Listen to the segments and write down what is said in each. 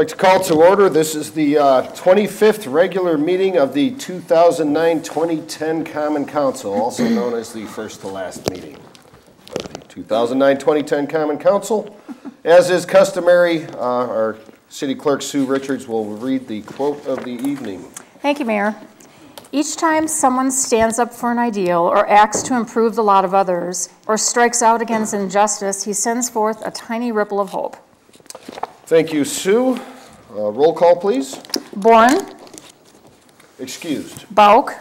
Like to call to order, this is the uh, 25th regular meeting of the 2009-2010 Common Council, also known as the first to last meeting of the 2009-2010 Common Council. As is customary, uh, our city clerk Sue Richards will read the quote of the evening. Thank you, Mayor. Each time someone stands up for an ideal or acts to improve the lot of others or strikes out against injustice, he sends forth a tiny ripple of hope. Thank you, Sue. Uh, Roll call, please. Born. Excused. Bauk,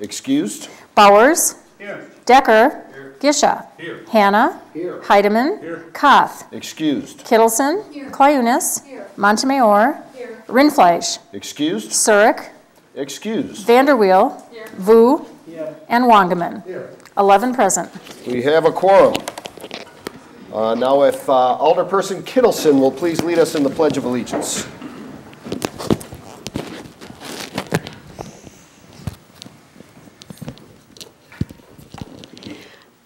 Excused. Bowers, Here. Decker, Here. Gisha, Hannah, Here. Heidemann, Here. Koth, Excused. Kittleson, Here. Clayunas, Montemayor, Here. Rinfleisch, Excused. Surik, Excused. Vanderweel, Vu, and Wangaman. 11 present. We have a quorum. Uh, Now, if uh, Alderperson Kittleson will please lead us in the Pledge of Allegiance.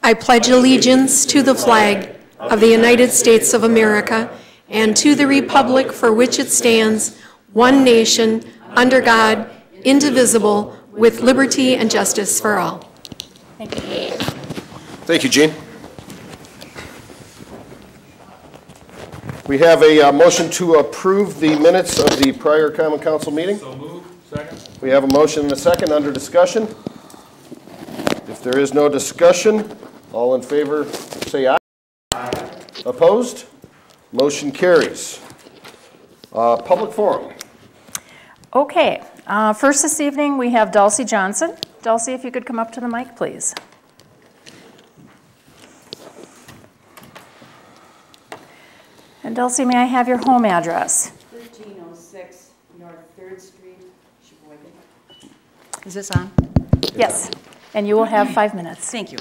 I pledge allegiance to the flag of the United States of America and to the republic for which it stands, one nation, under God, indivisible, with liberty and justice for all. Thank you, Thank you, Gene. We have a uh, motion to approve the minutes of the prior Common Council meeting. So move, second. We have a motion and a second under discussion. If there is no discussion, all in favor, say aye. Opposed? Motion carries. Uh, Public forum. Okay, uh, first this evening, we have Dulcie Johnson. Dulcie, if you could come up to the mic, please. And Dulcie, may I have your home address? 1306 North Third Street, Sheboygan. Is this on? Yes, and you will have five minutes. Thank you.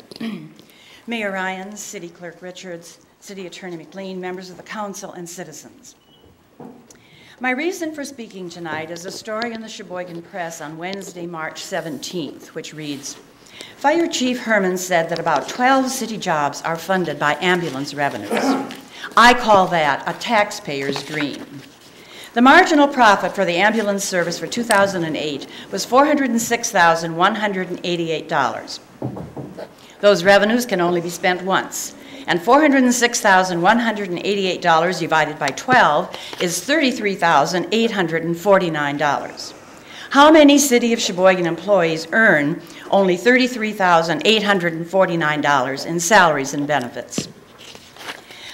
Mayor Ryan, City Clerk Richards, City Attorney McLean, members of the council, and citizens. My reason for speaking tonight is a story in the Sheboygan Press on Wednesday, March 17th, which reads, Fire Chief Herman said that about 12 city jobs are funded by ambulance revenues. I call that a taxpayer's dream. The marginal profit for the ambulance service for 2008 was $406,188. Those revenues can only be spent once, and $406,188 divided by 12 is $33,849. How many City of Sheboygan employees earn only $33,849 in salaries and benefits?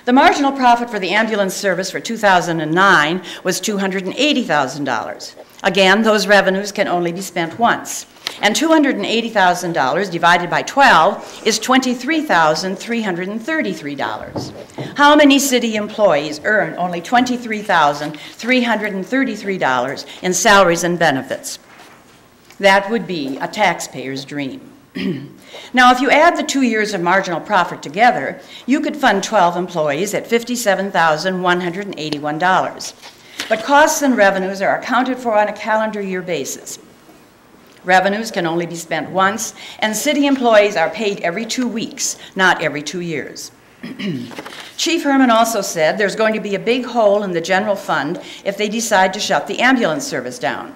The marginal profit for the ambulance service for 2009 was $280,000. Again, those revenues can only be spent once. And $280,000 divided by 12 is $23,333. How many city employees earn only $23,333 in salaries and benefits? That would be a taxpayer's dream. now, if you add the two years of marginal profit together, you could fund 12 employees at $57,181. But costs and revenues are accounted for on a calendar year basis. Revenues can only be spent once, and city employees are paid every two weeks, not every two years. Chief Herman also said there's going to be a big hole in the general fund if they decide to shut the ambulance service down.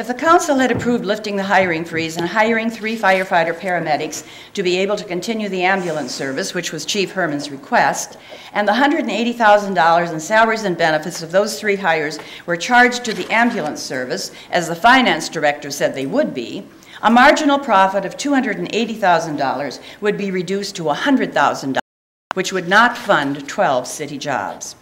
If the council had approved lifting the hiring freeze and hiring three firefighter paramedics to be able to continue the ambulance service, which was Chief Herman's request, and the $180,000 in salaries and benefits of those three hires were charged to the ambulance service, as the finance director said they would be, a marginal profit of $280,000 would be reduced to $100,000, which would not fund 12 city jobs.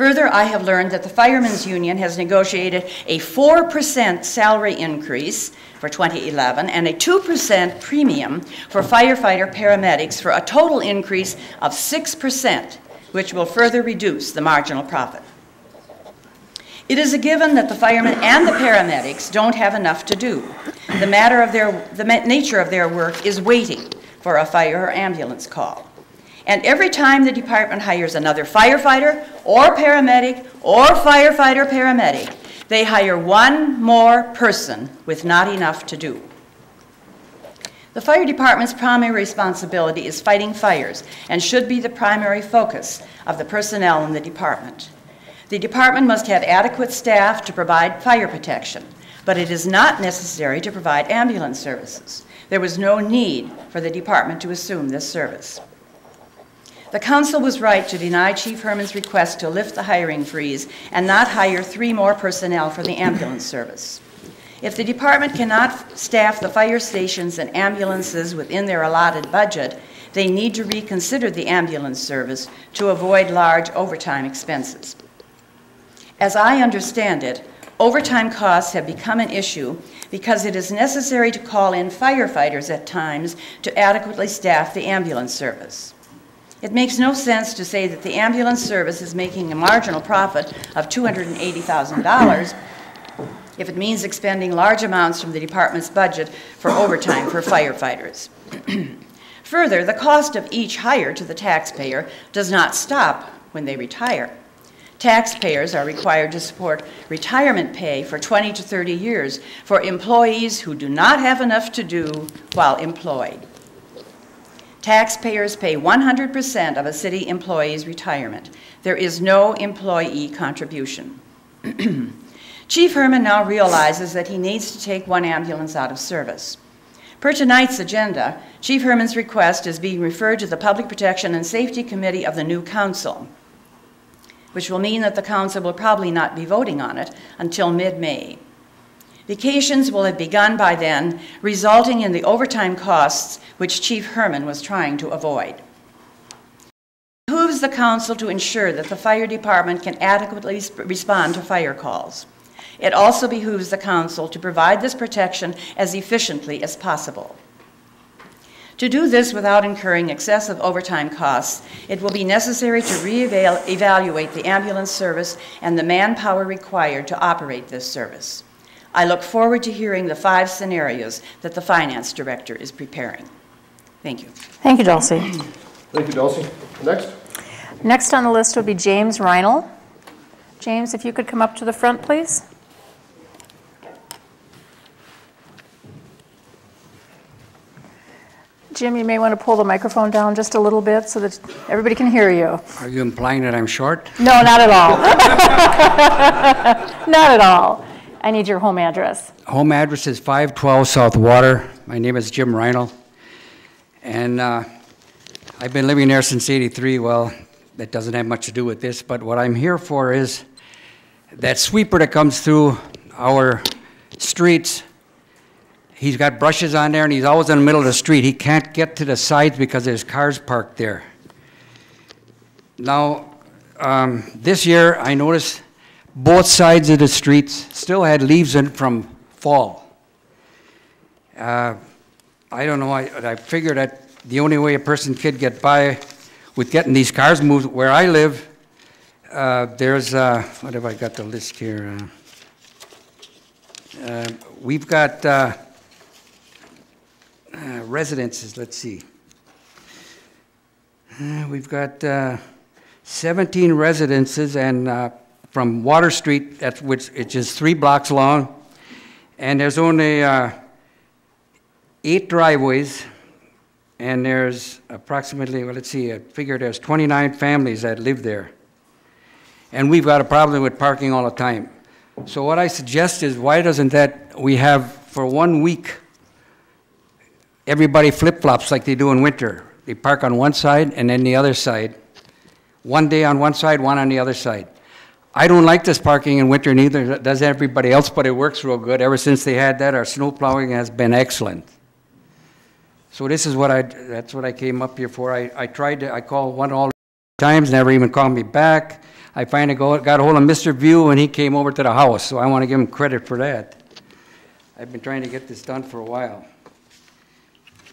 Further, I have learned that the Firemen's Union has negotiated a 4% salary increase for 2011 and a 2% premium for firefighter paramedics for a total increase of 6%, which will further reduce the marginal profit. It is a given that the firemen and the paramedics don't have enough to do. The matter of their the nature of their work is waiting for a fire or ambulance call. And every time the department hires another firefighter or paramedic or firefighter paramedic, they hire one more person with not enough to do. The fire department's primary responsibility is fighting fires and should be the primary focus of the personnel in the department. The department must have adequate staff to provide fire protection, but it is not necessary to provide ambulance services. There was no need for the department to assume this service. The council was right to deny Chief Herman's request to lift the hiring freeze and not hire three more personnel for the ambulance service. If the department cannot staff the fire stations and ambulances within their allotted budget, they need to reconsider the ambulance service to avoid large overtime expenses. As I understand it, overtime costs have become an issue because it is necessary to call in firefighters at times to adequately staff the ambulance service. It makes no sense to say that the ambulance service is making a marginal profit of $280,000 if it means expending large amounts from the department's budget for overtime for firefighters. Further, the cost of each hire to the taxpayer does not stop when they retire. Taxpayers are required to support retirement pay for 20 to 30 years for employees who do not have enough to do while employed. Taxpayers pay 100% of a city employee's retirement. There is no employee contribution. Chief Herman now realizes that he needs to take one ambulance out of service. Per tonight's agenda, Chief Herman's request is being referred to the Public Protection and Safety Committee of the new council, which will mean that the council will probably not be voting on it until mid-May. Vacations will have begun by then, resulting in the overtime costs which Chief Herman was trying to avoid. It behooves the council to ensure that the fire department can adequately respond to fire calls. It also behooves the council to provide this protection as efficiently as possible. To do this without incurring excessive overtime costs, it will be necessary to re-evaluate the ambulance service and the manpower required to operate this service. I look forward to hearing the five scenarios that the finance director is preparing. Thank you. Thank you, Dulcie. Thank you, Dulcie. Next. Next on the list would be James Reinl. James, if you could come up to the front, please. Jim, you may want to pull the microphone down just a little bit so that everybody can hear you. Are you implying that I'm short? No, not at all. Not at all. I need your home address. Home address is 512 South Water. My name is Jim Reinl. And uh, I've been living there since 83. Well, that doesn't have much to do with this, but what I'm here for is that sweeper that comes through our streets. He's got brushes on there and he's always in the middle of the street. He can't get to the sides because there's cars parked there. Now, um, this year I noticed both sides of the streets still had leaves in from fall. Uh, I don't know, I, I figured that the only way a person could get by with getting these cars moved where I live, uh, there's, uh, what have I got the list here? Uh, uh, we've got uh, residences, let's see. We've got uh, 17 residences and from Water Street, which, which is three blocks long, and there's only uh, eight driveways, and there's approximately, well, let's see, I figure there's 29 families that live there. And we've got a problem with parking all the time. So what I suggest is, why doesn't that, we have for one week, everybody flip-flops like they do in winter. They park on one side and then the other side. One day on one side, one on the other side. I don't like this parking in winter neither does everybody else, but it works real good. Ever since they had that, our snow plowing has been excellent. So this is what I, that's what I came up here for. I, I tried to, I called one all times, never even called me back. I finally go, got a hold of Mr. View and he came over to the house, so I want to give him credit for that. I've been trying to get this done for a while.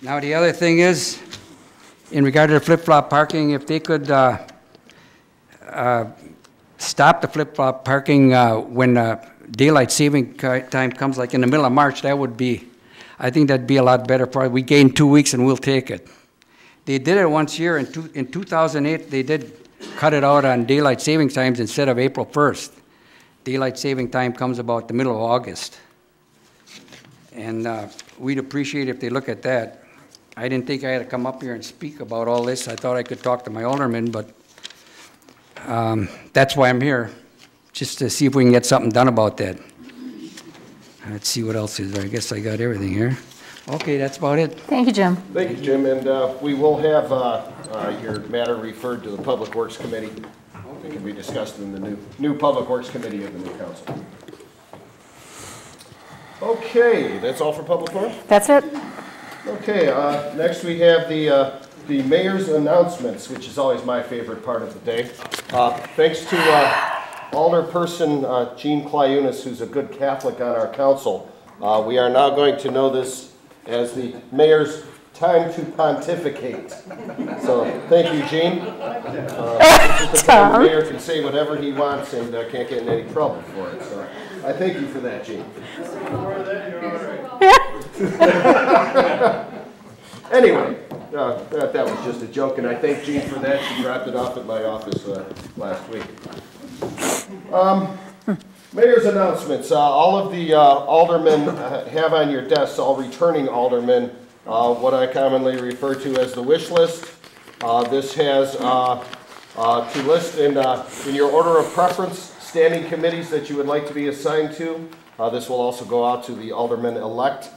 Now, the other thing is, in regard to flip-flop parking, if they could uh, uh, stop the flip-flop parking uh, when uh, daylight saving time comes, like in the middle of March, that would be, I think that'd be a lot better. Probably we gain two weeks and we'll take it. They did it once year in, two, in 2008. They did cut it out on daylight saving times instead of April 1st. Daylight saving time comes about the middle of August, and uh, we'd appreciate if they look at that. I didn't think I had to come up here and speak about all this. I thought I could talk to my alderman, but um, that's why I'm here. just to see if we can get something done about that. Let's see what else is there. I guess I got everything here. Okay, that's about it. Thank you, Jim. Thank you, Jim, and uh, we will have uh, uh, your matter referred to the Public Works Committee. It can be discussed in the new, new Public Works Committee of the new council. Okay, that's all for public forum? That's it. Okay, uh, next we have the, uh, the mayor's announcements, which is always my favorite part of the day. Uh, Thanks to uh, Alderperson uh, Jean Clyunas, who's a good Catholic on our council, uh, we are now going to know this as the mayor's time to pontificate. So, thank you, Jean. Uh, This the time the mayor can say whatever he wants and uh, can't get in any trouble for it, so I thank you for that, Jean. Anyway, uh, that, that was just a joke, and I thank Jean for that. She dropped it off at my office uh, last week. Um, Mayor's announcements. Uh, All of the uh, aldermen uh, have on your desks, all returning aldermen, uh, what I commonly refer to as the wish list. Uh, This has uh, uh, to list in, uh, in your order of preference, standing committees that you would like to be assigned to. Uh, This will also go out to the aldermen-elect.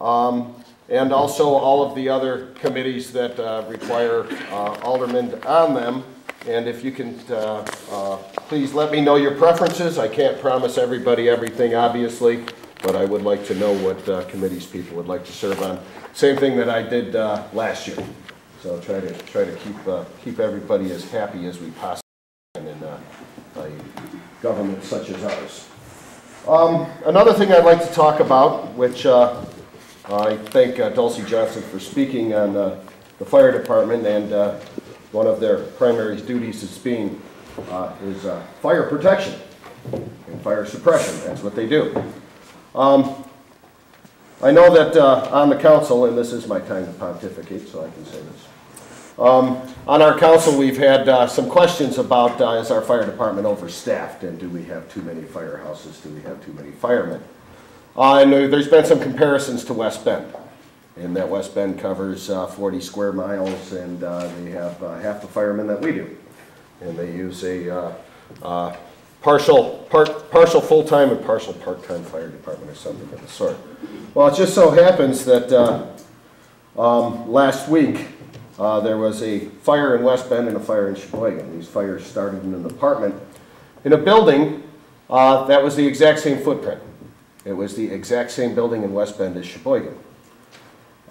Um, And also all of the other committees that uh, require uh, aldermen on them. And if you can, uh, uh, please let me know your preferences. I can't promise everybody everything, obviously, but I would like to know what uh, committees people would like to serve on. Same thing that I did uh, last year. So try to, try to keep, keep everybody as happy as we possibly can in a government such as ours. Um, Another thing I'd like to talk about, which uh, I thank uh, Dulcie Johnson for speaking on uh, the fire department, and uh, one of their primary duties is being, uh, is uh, fire protection and fire suppression, that's what they do. Um, I know that uh, on the council, and this is my time to pontificate, so I can say this. Um, On our council, we've had uh, some questions about, uh, is our fire department overstaffed, and do we have too many firehouses, do we have too many firemen? Uh, And there- there's been some comparisons to West Bend, and that West Bend covers uh, 40 square miles, and uh, they have uh, half the firemen that we do. And they use a uh, uh, partial, part- partial full-time and partial part-time fire department or something of the sort. Well, it just so happens that um, last week, there was a fire in West Bend and a fire in Sheboygan. These fires started in an apartment in a building that was the exact same footprint. It was the exact same building in West Bend as Sheboygan.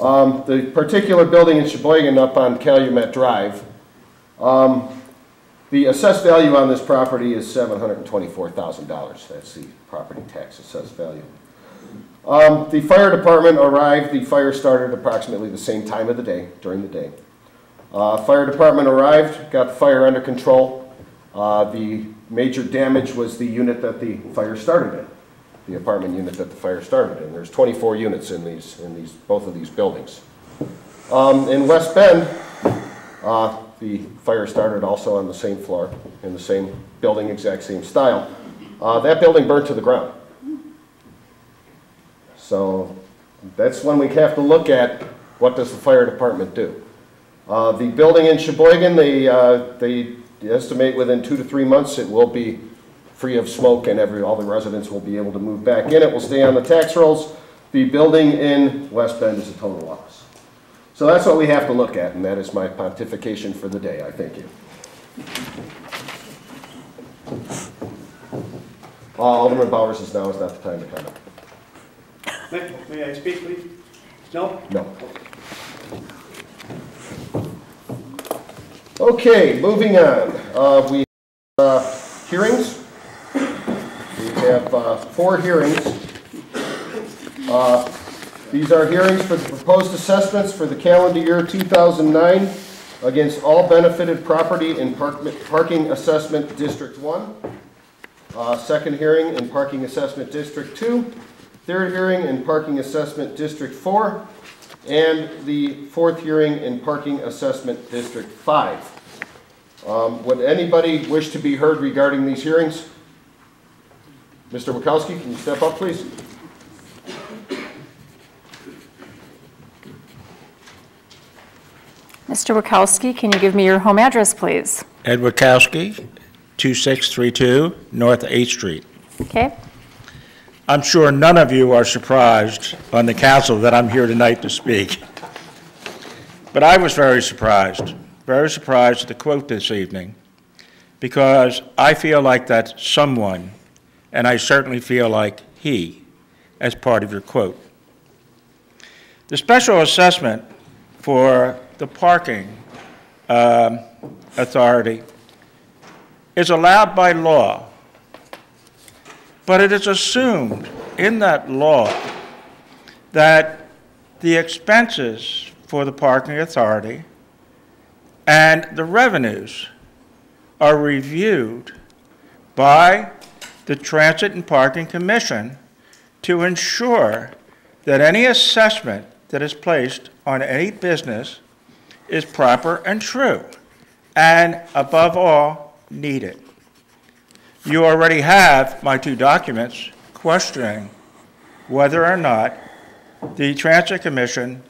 Um, The particular building in Sheboygan up on Calumet Drive, um, the assessed value on this property is $724,000. That's the property tax assessed value. Um, The fire department arrived, the fire started approximately the same time of the day, during the day. Uh, Fire department arrived, got the fire under control. Uh, The major damage was the unit that the fire started in, the apartment unit that the fire started in. There's 24 units in these, in these, both of these buildings. Um, In West Bend, uh, the fire started also on the same floor, in the same building, exact same style. Uh, That building burnt to the ground. So that's when we have to look at what does the fire department do. Uh, The building in Sheboygan, they, uh, they estimate within two to three months it will be free of smoke and every, all the residents will be able to move back in. It will stay on the tax rolls. The building in West Bend is a total loss. So that's what we have to look at, and that is my pontification for the day. I thank you. Uh, Alderman Bowers is now is not the time to comment. May may I speak, please? No? No. Okay, moving on. Uh, We, uh, hearings. Have uh, four hearings. Uh, These are hearings for the proposed assessments for the calendar year 2009 against all benefited property in Park- Parking Assessment District 1. Uh, Second hearing in Parking Assessment District 2. Third hearing in Parking Assessment District 4. And the fourth hearing in Parking Assessment District 5. Um, Would anybody wish to be heard regarding these hearings? Mr. Wakowski, can you step up, please? Mr. Wakowski, can you give me your home address, please? Ed Wakowski, 2632 North 8th Street. Okay? I'm sure none of you are surprised on the council that I'm here tonight to speak. But I was very surprised, very surprised at the quote this evening, because I feel like that someone, and I certainly feel like he, as part of your quote. The special assessment for the parking um, authority is allowed by law, but it is assumed in that law that the expenses for the parking authority and the revenues are reviewed by the Transit and Parking Commission to ensure that any assessment that is placed on any business is proper and true, and above all, needed. You already have my two documents questioning whether or not the Transit Commission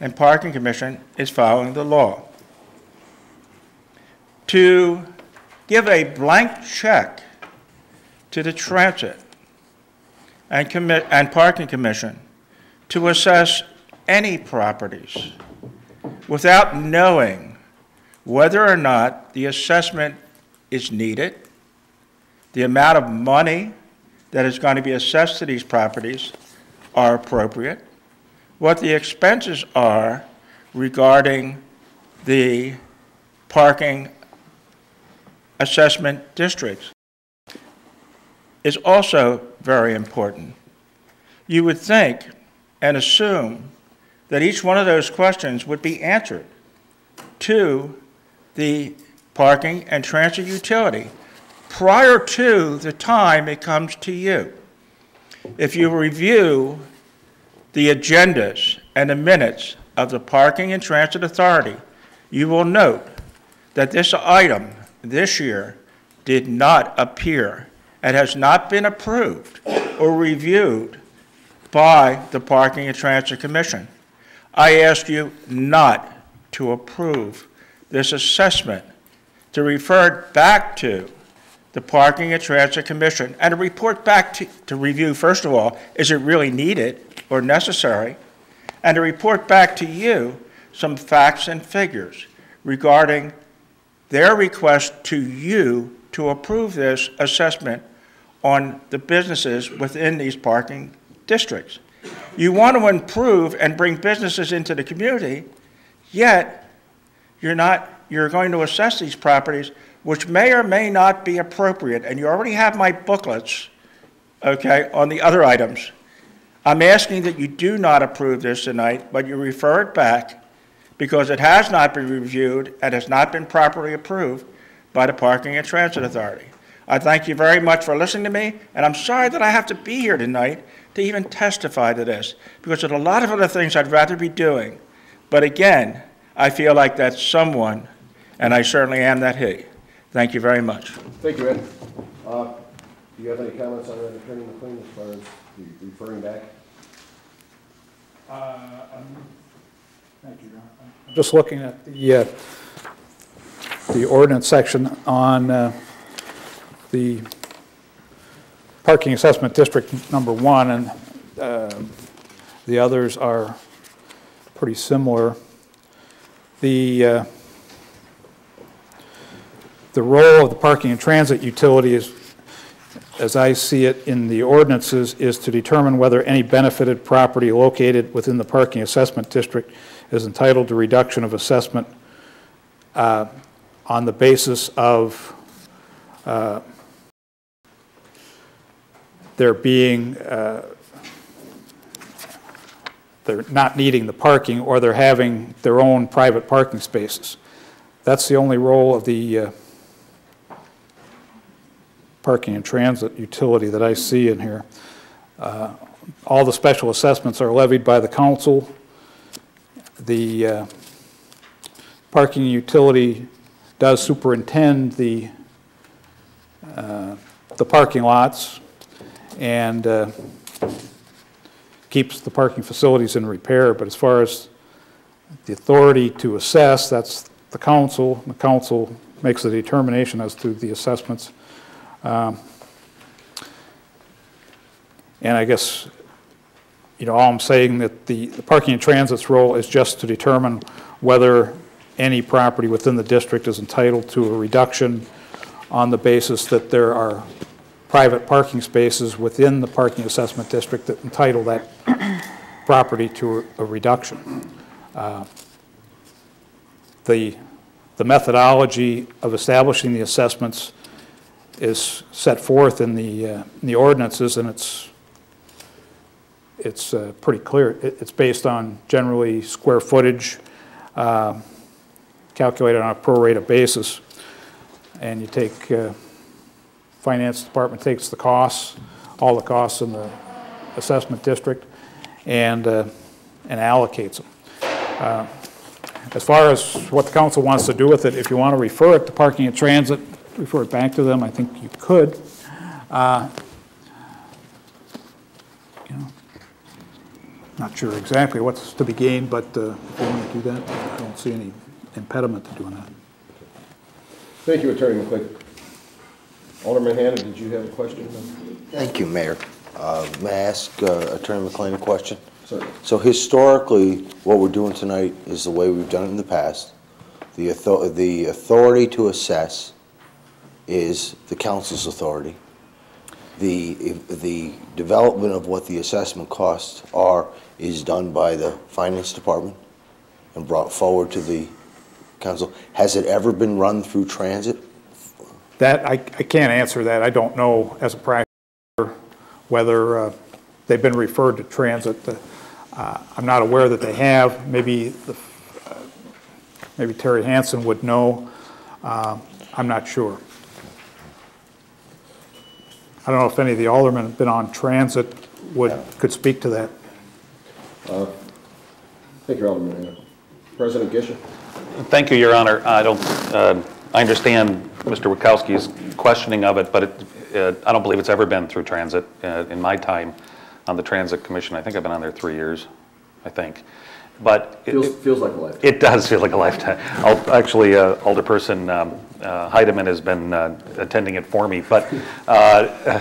and Parking Commission is following the law. To give a blank check to the Transit and and Parking Commission to assess any properties without knowing whether or not the assessment is needed, the amount of money that is going to be assessed to these properties are appropriate, what the expenses are regarding the parking assessment districts is also very important. You would think and assume that each one of those questions would be answered to the parking and transit utility prior to the time it comes to you. If you review the agendas and the minutes of the Parking and Transit Authority, you will note that this item this year did not appear and has not been approved or reviewed by the Parking and Transit Commission. I ask you not to approve this assessment, to refer it back to the Parking and Transit Commission, and to report back to, to review, first of all, is it really needed or necessary? And to report back to you some facts and figures regarding their request to you to approve this assessment on the businesses within these parking districts. You want to improve and bring businesses into the community, yet you're not, you're going to assess these properties which may or may not be appropriate, and you already have my booklets, okay, on the other items. I'm asking that you do not approve this tonight, but you refer it back because it has not been reviewed and has not been properly approved by the Parking and Transit Authority. I thank you very much for listening to me, and I'm sorry that I have to be here tonight to even testify to this, because there's a lot of other things I'd rather be doing. But again, I feel like that's someone, and I certainly am that he. Thank you very much. Thank you, Ed. Uh, Do you have any comments on that, Attorney McLean, as far as referring back? Thank you, Your Honor. I'm Just looking at the, uh, the ordinance section on uh, the parking assessment district number one, and uh, the others are pretty similar. The, uh, the role of the parking and transit utility is, as I see it in the ordinances, is to determine whether any benefited property located within the parking assessment district is entitled to reduction of assessment uh, on the basis of uh, there being, uh, they're not needing the parking, or they're having their own private parking spaces. That's the only role of the uh, parking and transit utility that I see in here. Uh, All the special assessments are levied by the council. The uh, parking utility does superintend the, uh, the parking lots and uh, keeps the parking facilities in repair. But as far as the authority to assess, that's the council. The council makes the determination as to the assessments. Um, And I guess, you know, all I'm saying that the the parking and transit's role is just to determine whether any property within the district is entitled to a reduction on the basis that there are private parking spaces within the parking assessment district that entitle that property to a reduction. Uh, The, the methodology of establishing the assessments is set forth in the, uh, in the ordinances, and it's, it's uh, pretty clear. It- It's based on generally square footage, uh, calculated on a pro-rata basis. And you take, uh, finance department takes the costs, all the costs in the assessment district, and, uh, and allocates them. Uh, As far as what the council wants to do with it, if you want to refer it to parking and transit, refer it back to them, I think you could. Uh, you know, Not sure exactly what's to be gained, but uh, if you want to do that, I don't see any impediment to doing that. Thank you, Attorney McLean. Alderman Hannah, did you have a question? Thank you, Mayor. Uh, May I ask uh, Attorney McLean a question? Sir. So historically, what we're doing tonight is the way we've done it in the past. The author, the authority to assess is the council's authority. The, the development of what the assessment costs are is done by the finance department and brought forward to the council. Has it ever been run through transit? That, I, I can't answer that. I don't know as a practitioner whether uh, they've been referred to transit. Uh, I'm not aware that they have. Maybe, the- uh, maybe Terry Hansen would know. Uh, I'm not sure. I don't know if any of the aldermen have been on transit, would, could speak to that. Thank you, Alderman Hannah. President Gish? Thank you, Your Honor. I don't, uh, I understand Mr. Wakowski's questioning of it, but it, uh, I don't believe it's ever been through transit uh, in my time on the Transit Commission. I think I've been on there three years, I think. But it- Feels, feels like a lifetime. it does feel like a lifetime. Al- Actually, uh, Alderperson um, uh, Heidemann has been uh, attending it for me, but, uh,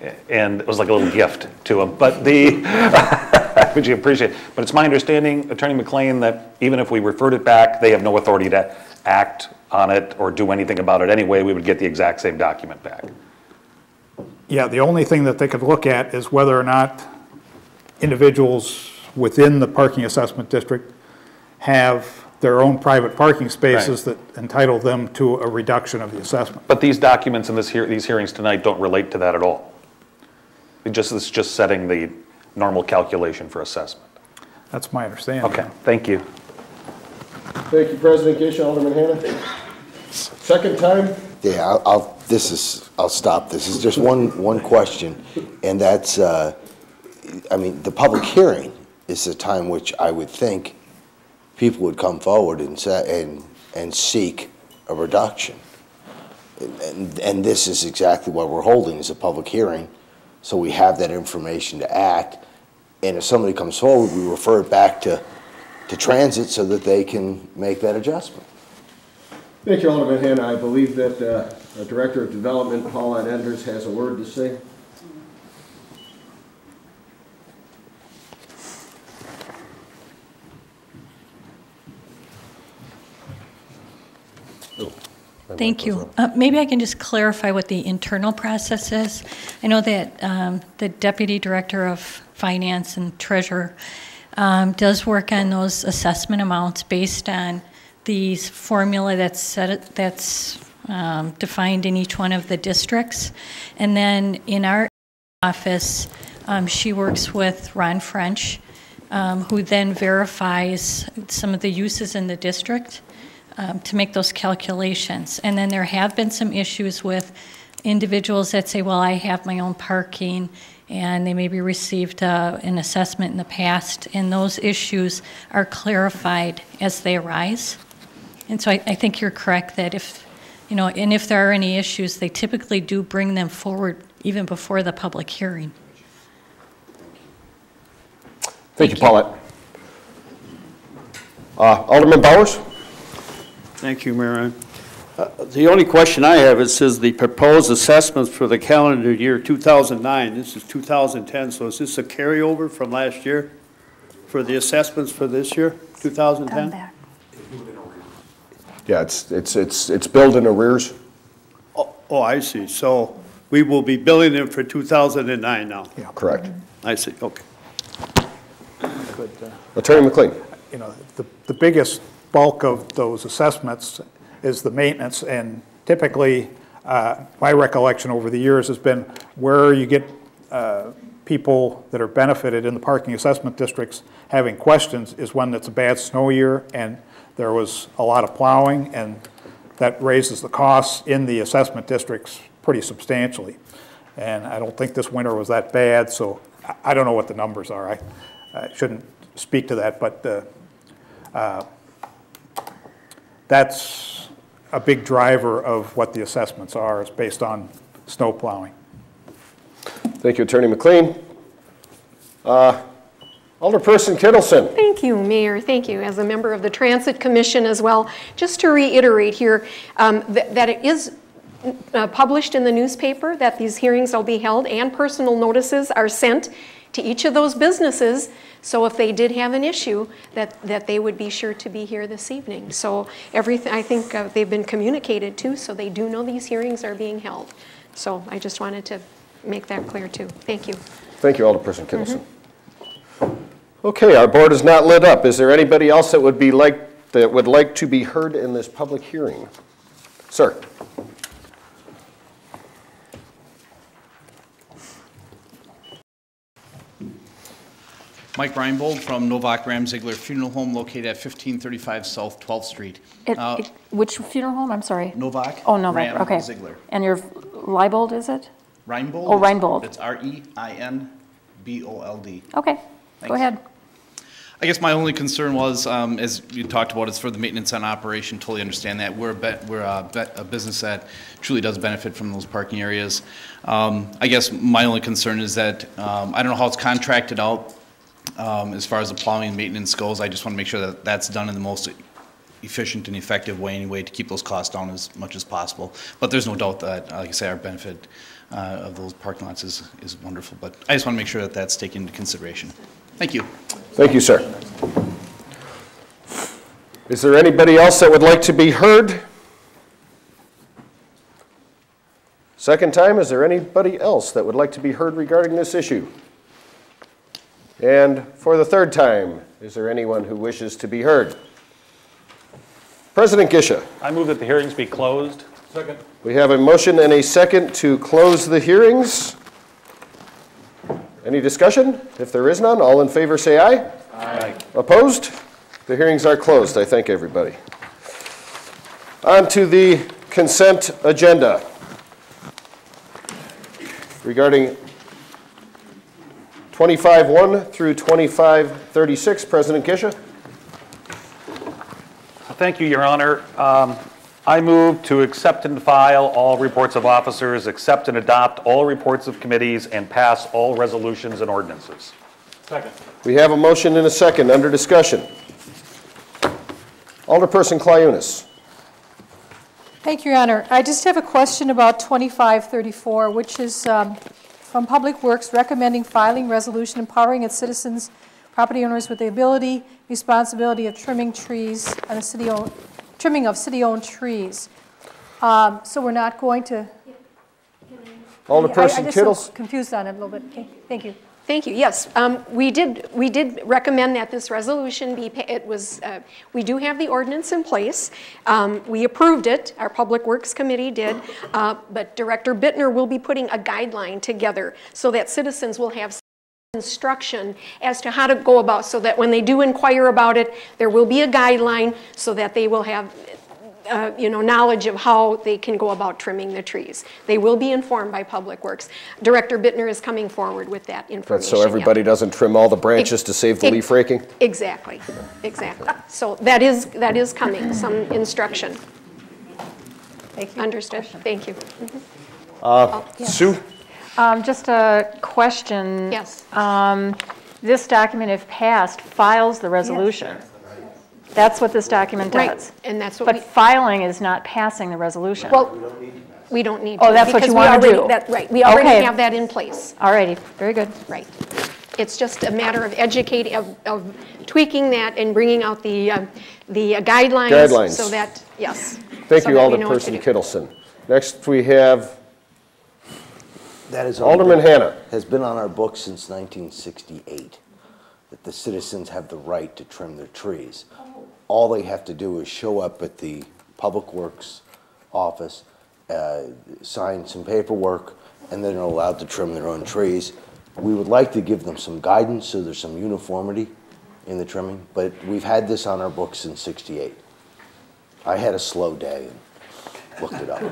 and it was like a little gift to him. But the, which you appreciate. But it's my understanding, Attorney McLean, that even if we referred it back, they have no authority to act on it or do anything about it anyway. We would get the exact same document back. Yeah, the only thing that they could look at is whether or not individuals within the parking assessment district have their own private parking spaces that entitle them to a reduction of the assessment. But these documents and this hear, these hearings tonight don't relate to that at all. It just, it's just setting the normal calculation for assessment. That's my understanding. Okay, thank you. Thank you, President Gish. Alderman Hannah? Second time? Yeah, I'll- I'll, this is, I'll stop. This It's just one, one question, and that's, uh, I mean, the public hearing is the time which I would think people would come forward and say, and, and seek a reduction. And, and this is exactly what we're holding, is a public hearing, so we have that information to act. And if somebody comes forward, we refer it back to, to transit so that they can make that adjustment. Thank you, Alderman Hannah. I believe that uh, our Director of Development, Paulette Enders, has a word to say. Thank you. Uh, Maybe I can just clarify what the internal process is. I know that um, the Deputy Director of Finance and Treasurer um, does work on those assessment amounts based on the formula that's set, that's um, defined in each one of the districts. And then in our office, um, she works with Ron French, um, who then verifies some of the uses in the district um, to make those calculations. And then there have been some issues with individuals that say, well, I have my own parking, and they maybe received uh, an assessment in the past, and those issues are clarified as they arise. And so I, I think you're correct that if, you know, and if there are any issues, they typically do bring them forward even before the public hearing. Thank you, Paulette. Uh, Alderman Bowers? Thank you, Mayor. The only question I have, it says the proposed assessments for the calendar year 2009. This is 2010, so is this a carryover from last year for the assessments for this year, 2010? Yeah, it's, it's, it's, it's billed in arrears. Oh, oh, I see. So we will be billing them for 2009 now? Yeah. Correct. I see, okay. Good, uh, Attorney McLean. you know, the, the biggest bulk of those assessments is the maintenance, and typically, uh, my recollection over the years has been where you get uh, people that are benefited in the parking assessment districts having questions is when it's a bad snow year and there was a lot of plowing, and that raises the costs in the assessment districts pretty substantially. And I don't think this winter was that bad, so I- don't know what the numbers are. I I shouldn't speak to that, but uh, uh, that's a big driver of what the assessments are, is based on snow plowing. Thank you, Attorney McLean. Uh, Alderperson Kittleson. Thank you, Mayor, thank you. As a member of the Transit Commission as well, just to reiterate here, um, th- that it is uh, published in the newspaper that these hearings will be held, and personal notices are sent to each of those businesses, so if they did have an issue, that, that they would be sure to be here this evening. So everything, I think uh, they've been communicated to, so they do know these hearings are being held. So I just wanted to make that clear, too. Thank you. Thank you, Alderperson Kittleson. Okay, our board is not lit up. Is there anybody else that would be like, that would like to be heard in this public hearing? Sir? Mike Reinbold from Novak Ram Ziegler Funeral Home located at 1535 South 12th Street. It- Uh, it- Which funeral home, I'm sorry? Novak Oh, Novak, Ram okay. Ziegler. And your Leibold, is it? Reinbold? Oh, Reinbold. It's E R-E-I-N-B-O-L-D. Okay, go ahead. I guess my only concern was, um, as you talked about, it's for the maintenance and operation, totally understand that. We're a, bet- we're a, a business that truly does benefit from those parking areas. Um, I guess my only concern is that, um, I don't know how it's contracted out, um, as far as the plowing and maintenance goes. I just want to make sure that that's done in the most efficient and effective way anyway to keep those costs down as much as possible. But there's no doubt that, like I say, our benefit, uh, of those parking lots is, is wonderful. But I just want to make sure that that's taken into consideration. Thank you. Thank you, sir. Is there anybody else that would like to be heard? Second time, is there anybody else that would like to be heard regarding this issue? And for the third time, is there anyone who wishes to be heard? President Gisha, I move that the hearings be closed. Second. we have a motion and a second to close the hearings. Any discussion? If there is none, all in favor say aye. Aye. Opposed? The hearings are closed. I thank everybody. On to the consent agenda regarding 25-1 through 25-36. President Gisha? Thank you, Your Honor. Um, I move to accept and file all reports of officers, accept and adopt all reports of committees, and pass all resolutions and ordinances. Second. We have a motion and a second under discussion. Alderperson Clayunas. Thank you, Your Honor. I just have a question about 2534, which is um, from Public Works recommending filing resolution empowering its citizens, property owners with the ability, responsibility of trimming trees on a city-owned, trimming of city-owned trees. Um, So we're not going to. I- I Alderperson just Kittles? confused on it a little bit. Okay, Thank you. Thank you. Yes, um, we did, we did recommend that this resolution be, it was, uh, we do have the ordinance in place. Um, We approved it, our Public Works Committee did, uh, but Director Bittner will be putting a guideline together so that citizens will have instruction as to how to go about, so that when they do inquire about it, there will be a guideline so that they will have, uh, you know, knowledge of how they can go about trimming the trees. They will be informed by Public Works. Director Bittner is coming forward with that information. That's so yeah. everybody doesn't trim all the branches to save the Ex- leaf raking? Exactly, exactly. So that is, that is coming, some instruction. Thank you. Understood, thank you. Uh, yes. Sue? Um, Just a question. Yes. Um, This document, if passed, files the resolution. That's what this document Right, does. and that's what But we, filing is not passing the resolution. well, we don't need to. Oh, that's what because you we wanna already- do. that- Right, we already have that in place. All righty, very good. Right. It's just a matter of educating, of- of tweaking that and bringing out the, uh, the guidelines. Guidelines. So that, yes. Thank so you, that we know what to Alderperson do. Kittleson. Next, we have That is. Alderman Hannah. Has been on our books since 1968, that the citizens have the right to trim their trees. All they have to do is show up at the Public Works office, uh, sign some paperwork, and then they're allowed to trim their own trees. We would like to give them some guidance, so there's some uniformity in the trimming, but we've had this on our books since 68. I had a slow day and looked it up.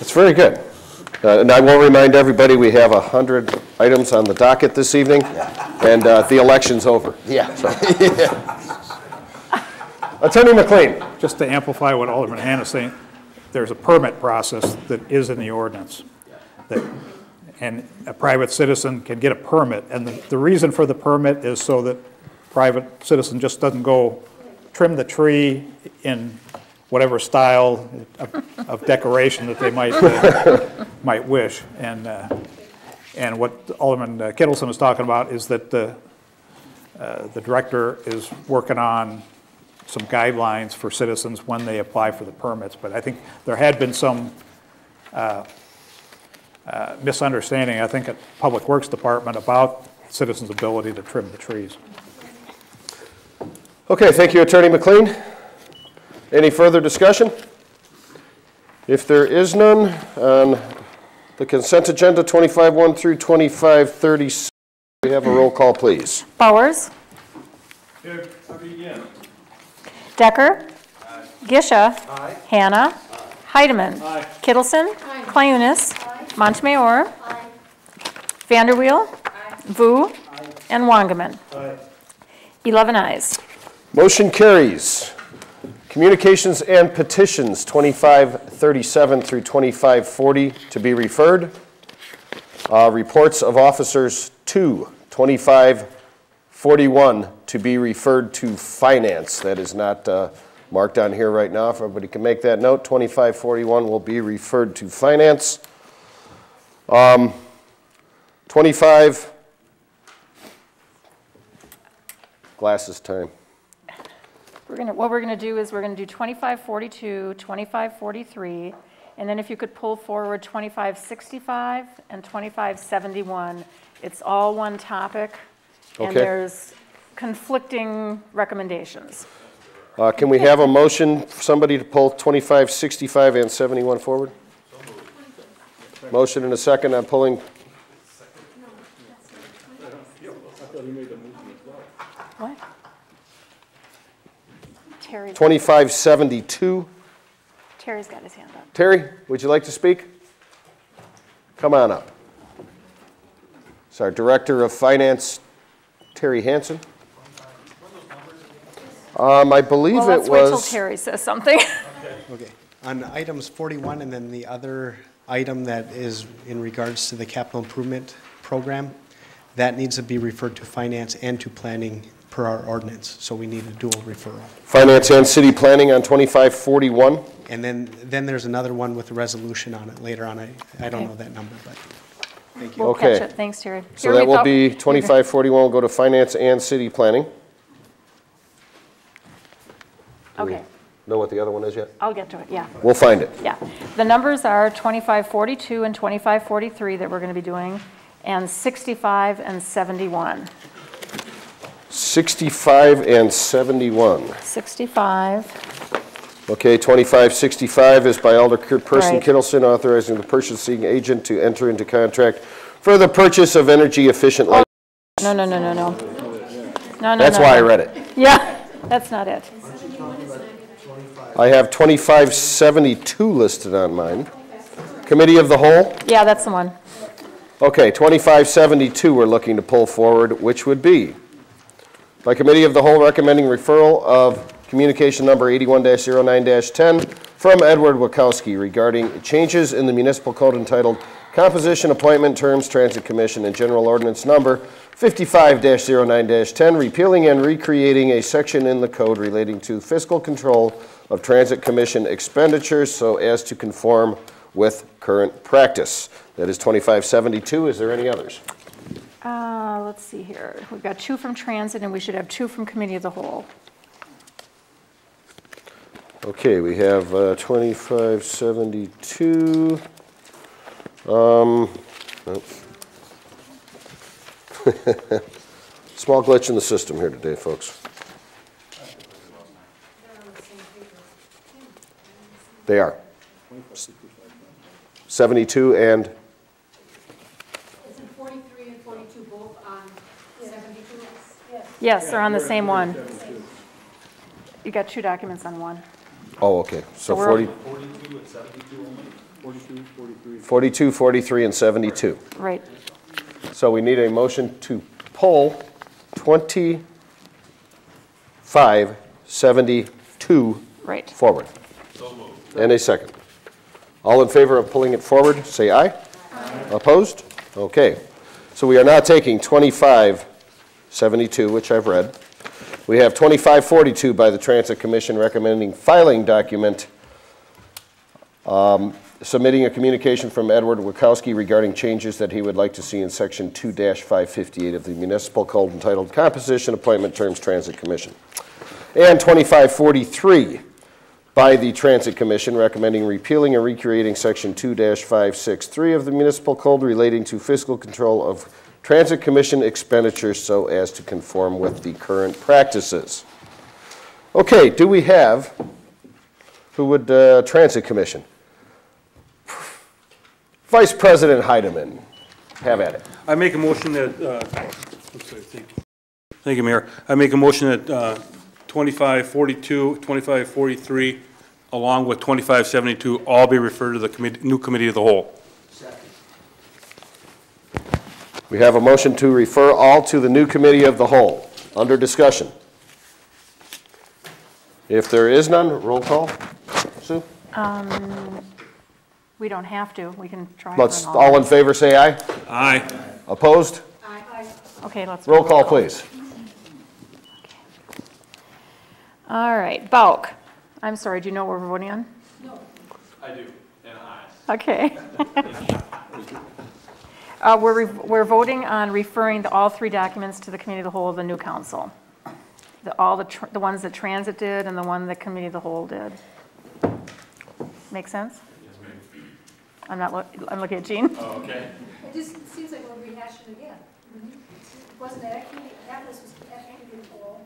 It's very good. Uh, And I will remind everybody, we have 100 items on the docket this evening, and uh, the election's over. Yeah. Attorney McLean. Just to amplify what Alderman Hannah is saying, there's a permit process that is in the ordinance. that- And a private citizen can get a permit. And the, the reason for the permit is so that private citizen just doesn't go trim the tree in whatever style of, of decoration that they might, uh, might wish. And, uh, and what Alderman Kittleson was talking about is that the, uh, the director is working on some guidelines for citizens when they apply for the permits. But I think there had been some uh, uh, misunderstanding, I think, at Public Works Department about citizens' ability to trim the trees. Okay, thank you, Attorney McLean. Any further discussion? If there is none, on the consent agenda, 25-1 through 25-36, we have a roll call, please. Bowers? Decker? Gisha? Hannah? Heidemann? Kittleson? Clunis? Montemayor? Vanderweel? Vu? And Wangerman. 11 ayes. Motion carries. Communications and petitions, 2537 through 2540, to be referred. Uh, Reports of officers, two, 2541, to be referred to finance. That is not uh, marked on here right now. If everybody can make that note, 2541 will be referred to finance. Um, 25, glasses time. We're gonna, what we're gonna do is we're gonna do 2542, 2543, and then if you could pull forward 2565 and 2571. It's all one topic, and Okay. there's conflicting recommendations. Uh, Can we have a motion, for somebody to pull 25, 65, and 71 forward? Motion and a second on pulling, What? Terry's, 2572. Terry's got his hand up. Terry, would you like to speak? Come on up. It's our Director of Finance, Terry Hansen. Um, I believe Well, it let's wait till was, Terry says something. Okay, on items 41 and then the other item that is in regards to the capital improvement program, that needs to be referred to finance and to planning per our ordinance, so we need a dual referral. Finance and City Planning on 2541. And then, then there's another one with a resolution on it later on, I, I don't know that number, but, thank you. We'll catch Okay. it. Thanks, Terry. So Here that we will go. be 2541 We'll go to Finance and City Planning. Okay, Know what the other one is yet? I'll get to it, yeah. We'll find it. Yeah, the numbers are 2542 and 2543 that we're going to be doing, and 65 and 71. 65 and 71. 65, Okay, 2565 is by Alderperson Right. Kittleson, authorizing the purchasing agent to enter into contract for the purchase of energy-efficient light. no, no, no, no, no. No, no, That's no, why I read it. Yeah, that's not it. I have 2572 listed on mine. Committee of the Whole? Yeah, that's the one. Okay, 2572 we're looking to pull forward, which would be by Committee of the Whole recommending referral of communication number 81-09-10 from Edward Wakowski regarding changes in the municipal code entitled Composition, Appointment Terms, Transit Commission, and General Ordinance Number 55-09-10, repealing and recreating a section in the code relating to fiscal control of Transit Commission expenditures so as to conform with current practice. That is 2572. Is there any others? Uh, let's see here. We've got two from transit, and we should have two from committee of the whole. Okay, we have uh, 2572. Um. Small glitch in the system here today, folks. They are. 72 and, Isn't 43 and 42 both on 72? Yes, they're on the same one. You got two documents on one. oh, okay, so So we're- 40. 42, 43, and 72. Right. So we need a motion to pull 25, 72 Right. forward. And a second. All in favor of pulling it forward, say aye. Opposed? Okay. So we are now taking 25, 72, which I've read. We have 2542 by the Transit Commission recommending filing document, um, submitting a communication from Edward Wachowski regarding changes that he would like to see in Section 2-558 of the municipal code entitled Composition, Appointment Terms, Transit Commission. And 2543 by the Transit Commission recommending repealing and recreating Section 2-563 of the municipal code relating to fiscal control of Transit Commission expenditures so as to conform with the current practices. Okay, do we have, who would, uh, Transit Commission? Vice President Heidemann, have at it. I make a motion that, uh, sorry, thank you. Thank you, Mayor. I make a motion that uh, 2542, 2543, along with 2572, all be referred to the committee, new committee of the whole. We have a motion to refer all to the new committee of the whole. Under discussion. If there is none, roll call. Sue? Um, We don't have to. We can try for Let's, an all in favor, say aye. Aye. Opposed? Aye. Okay, let's. Roll call, please. All right, Bauk. I'm sorry, do you know what we're voting on? No. I do, and aye. Okay. Uh, We're, we're voting on referring the, all three documents to the committee of the whole of the new council. The, all the, tr- the ones that transit did and the one that committee of the whole did. Make sense? Yes, I'm not, look- I'm looking at Jean. Oh, okay. It just seems like we're rehashing again. It Wasn't that, half this was actually before.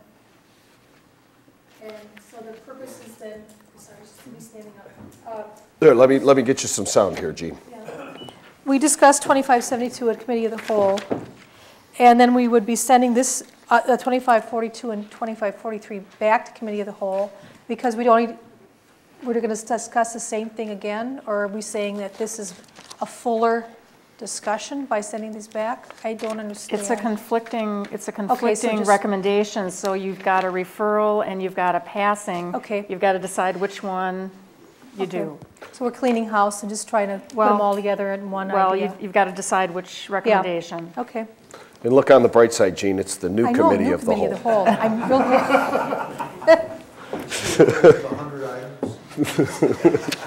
And so the purpose is then, sorry, just me standing up. Uh, There, let me, let me get you some sound here, Gene. We discussed 2572 at committee of the whole, and then we would be sending this, uh, uh, 2542 and 2543 back to committee of the whole, because we don't, need- we're going to discuss the same thing again, or are we saying that this is a fuller discussion by sending these back? I don't understand. It's a conflicting, it's a conflicting just- recommendation, so you've got a referral and you've got a passing. Okay. You've got to decide which one you Okay. do. So we're cleaning house and just trying to put them all together in one Well, idea? you've, you've got to decide which recommendation. Yeah. Okay. And look on the bright side, Gene, it's the new I know, committee new of the committee whole. of the whole. I'm real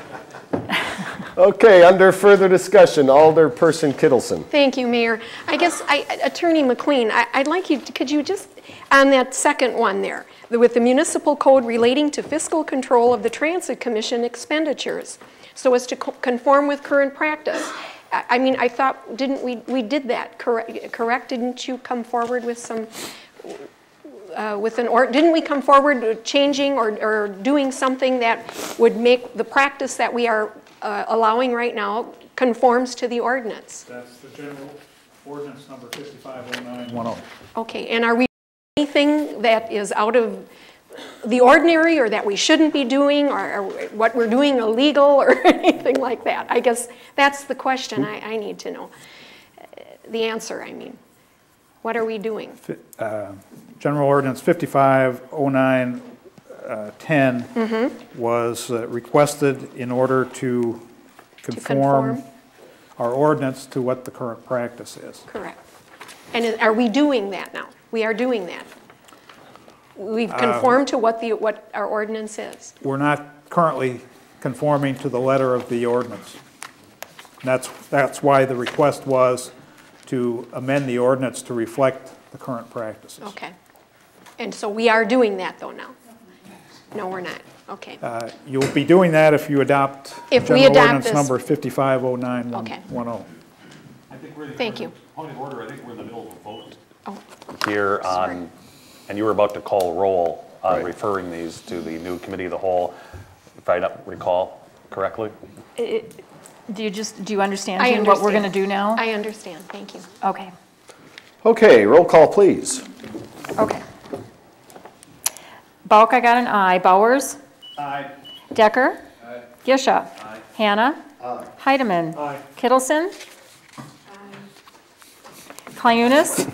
Okay, under further discussion, Alderperson Kittleson. Thank you, Mayor. I guess, I- Attorney McLean, I- I'd like you, could you just, on that second one there, with the municipal code relating to fiscal control of the Transit Commission expenditures, so as to co- conform with current practice. I I mean, I thought, didn't we, we did that, correct? correct? Didn't you come forward with some, uh, with an, or, didn't we come forward with changing or, or doing something that would make the practice that we are uh, allowing right now conforms to the ordinance? That's the general ordinance number 550910. Okay, and are we doing anything that is out of the ordinary or that we shouldn't be doing or or what we're doing illegal or anything like that? I guess that's the question I, I need to know. Uh, The answer, I mean. What are we doing? Uh, General Ordinance 550910 was uh, requested in order to conform conform. our ordinance to what the current practice is. Correct. And are we doing that now? We are doing that. We've conformed to what the, what our ordinance is. We're not currently conforming to the letter of the ordinance. And That's, that's why the request was to amend the ordinance to reflect the current practices. Okay. And so we are doing that though now? No, we're not. Okay. Uh, You'll be doing that if you adopt If we General adopt Ordinance this- number Okay. 550910. Thank you. Point of order, I think we're in the middle of a vote. Oh, Here on, and you were about to call roll on Right. referring these to the new committee of the whole, if I don't recall correctly. It- Do you just, do you understand, I Jean, what we're going to do now? I understand, thank you. Okay, Okay, roll call, please. okay. Bauk, I got an aye. Bowers? Aye. Decker? Aye. Gisha? Aye. Hannah? Aye. Heidemann? Aye. Kittleson? Clayunas?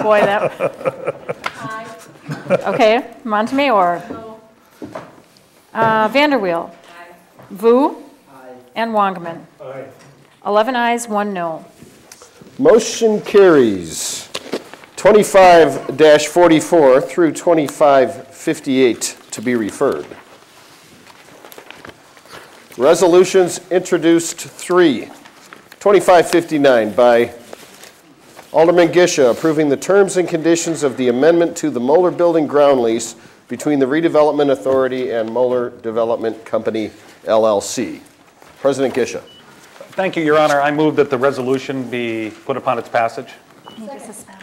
Boy, that. Okay, Montemayor? Uh, Vanderweel? Vu? And Wangerman? 11 ayes, one no. Motion carries. 25-44 through 2558 to be referred. Resolutions introduced, three. 2559 by Alderman Gisha, approving the terms and conditions of the amendment to the Moeller Building ground lease between the Redevelopment Authority and Moeller Development Company LLC. President Gisha. Thank you, Your Honor. I move that the resolution be put upon its passage. Need to suspend.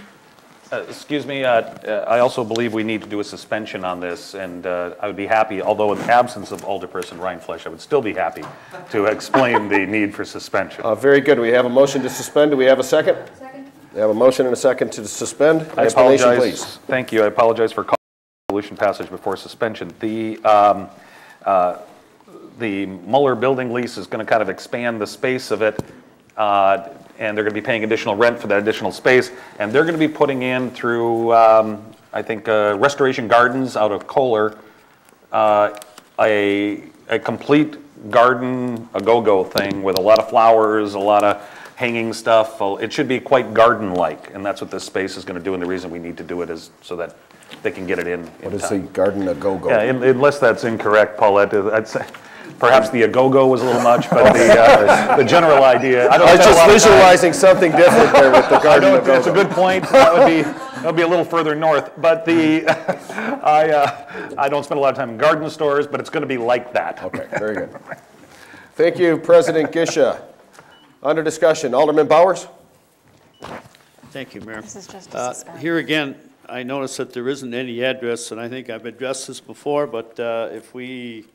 Uh, Excuse me, uh, uh, I also believe we need to do a suspension on this, and uh, I would be happy, although in the absence of Alderperson Ryan Flesh, I would still be happy to explain the need for suspension. Uh, Very good. We have a motion to suspend. Do we have a second? We have a motion and a second to suspend. I Explanation, apologize. please. Thank you. I apologize for calling resolution passage before suspension. The, um, uh, the Muller building lease is going to kind of expand the space of it, uh, and they're going to be paying additional rent for that additional space. And they're going to be putting in through, um, I think, uh, Restoration Gardens out of Kohler, uh, a, a complete garden, a go-go thing with a lot of flowers, a lot of hanging stuff. Uh, It should be quite garden-like, and that's what this space is going to do, and the reason we need to do it is so that they can get it in. in What is the garden a go-go? Yeah, un- unless that's incorrect, Paulette, uh, I'd say, perhaps the agogo was a little much, but the, uh, the general idea. I don't was just time- visualizing something different there with the I garden know, it's a good point. That would be, that would be a little further north. But the, I, uh, I don't spend a lot of time in garden stores, but it's going to be like that. Okay, very good. Thank you, President Gisha. Under discussion, Alderman Bowers? Thank you, Mayor. This is just a Uh. Here again, I notice that there isn't any address, and I think I've addressed this before, but uh, if we,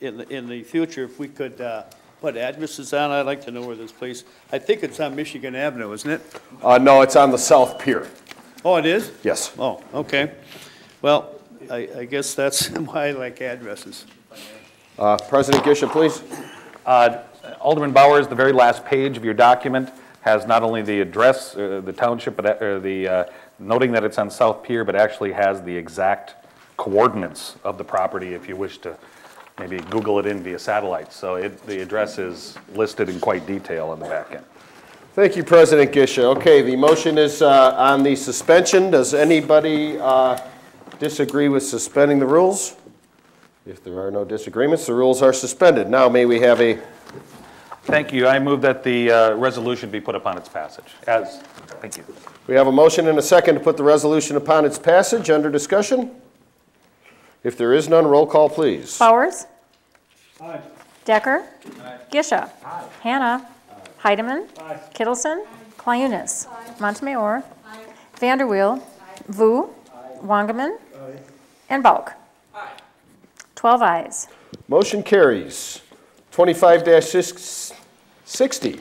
in the, in the future, if we could uh, put addresses on, I'd like to know where this place, I think it's on Michigan Avenue, isn't it? Uh, no, it's on the South Pier. Oh, it is? Yes. Oh, okay. Well, I, I guess that's why I like addresses. Uh, President Gisha, please. Uh, Alderman Bowers, the very last page of your document has not only the address, uh, the township, but uh, the, uh, noting that it's on South Pier, but actually has the exact coordinates of the property if you wish to maybe Google it in via satellite. So it, the address is listed in quite detail on the back end. Thank you, President Gisha. Okay, the motion is uh, on the suspension. Does anybody uh, disagree with suspending the rules? If there are no disagreements, the rules are suspended. Now, may we have a, Thank you. I move that the uh, resolution be put upon its passage. As, thank you. we have a motion and a second to put the resolution upon its passage. Under discussion? If there is none, roll call, please. Bowers? Decker? Gisha? Hannah? Heidemann? Kittleson? Clayunas? Montemayor? Vanderweel? Vu? Wangerman? And Bauk? 12 ayes. Motion carries. 25-60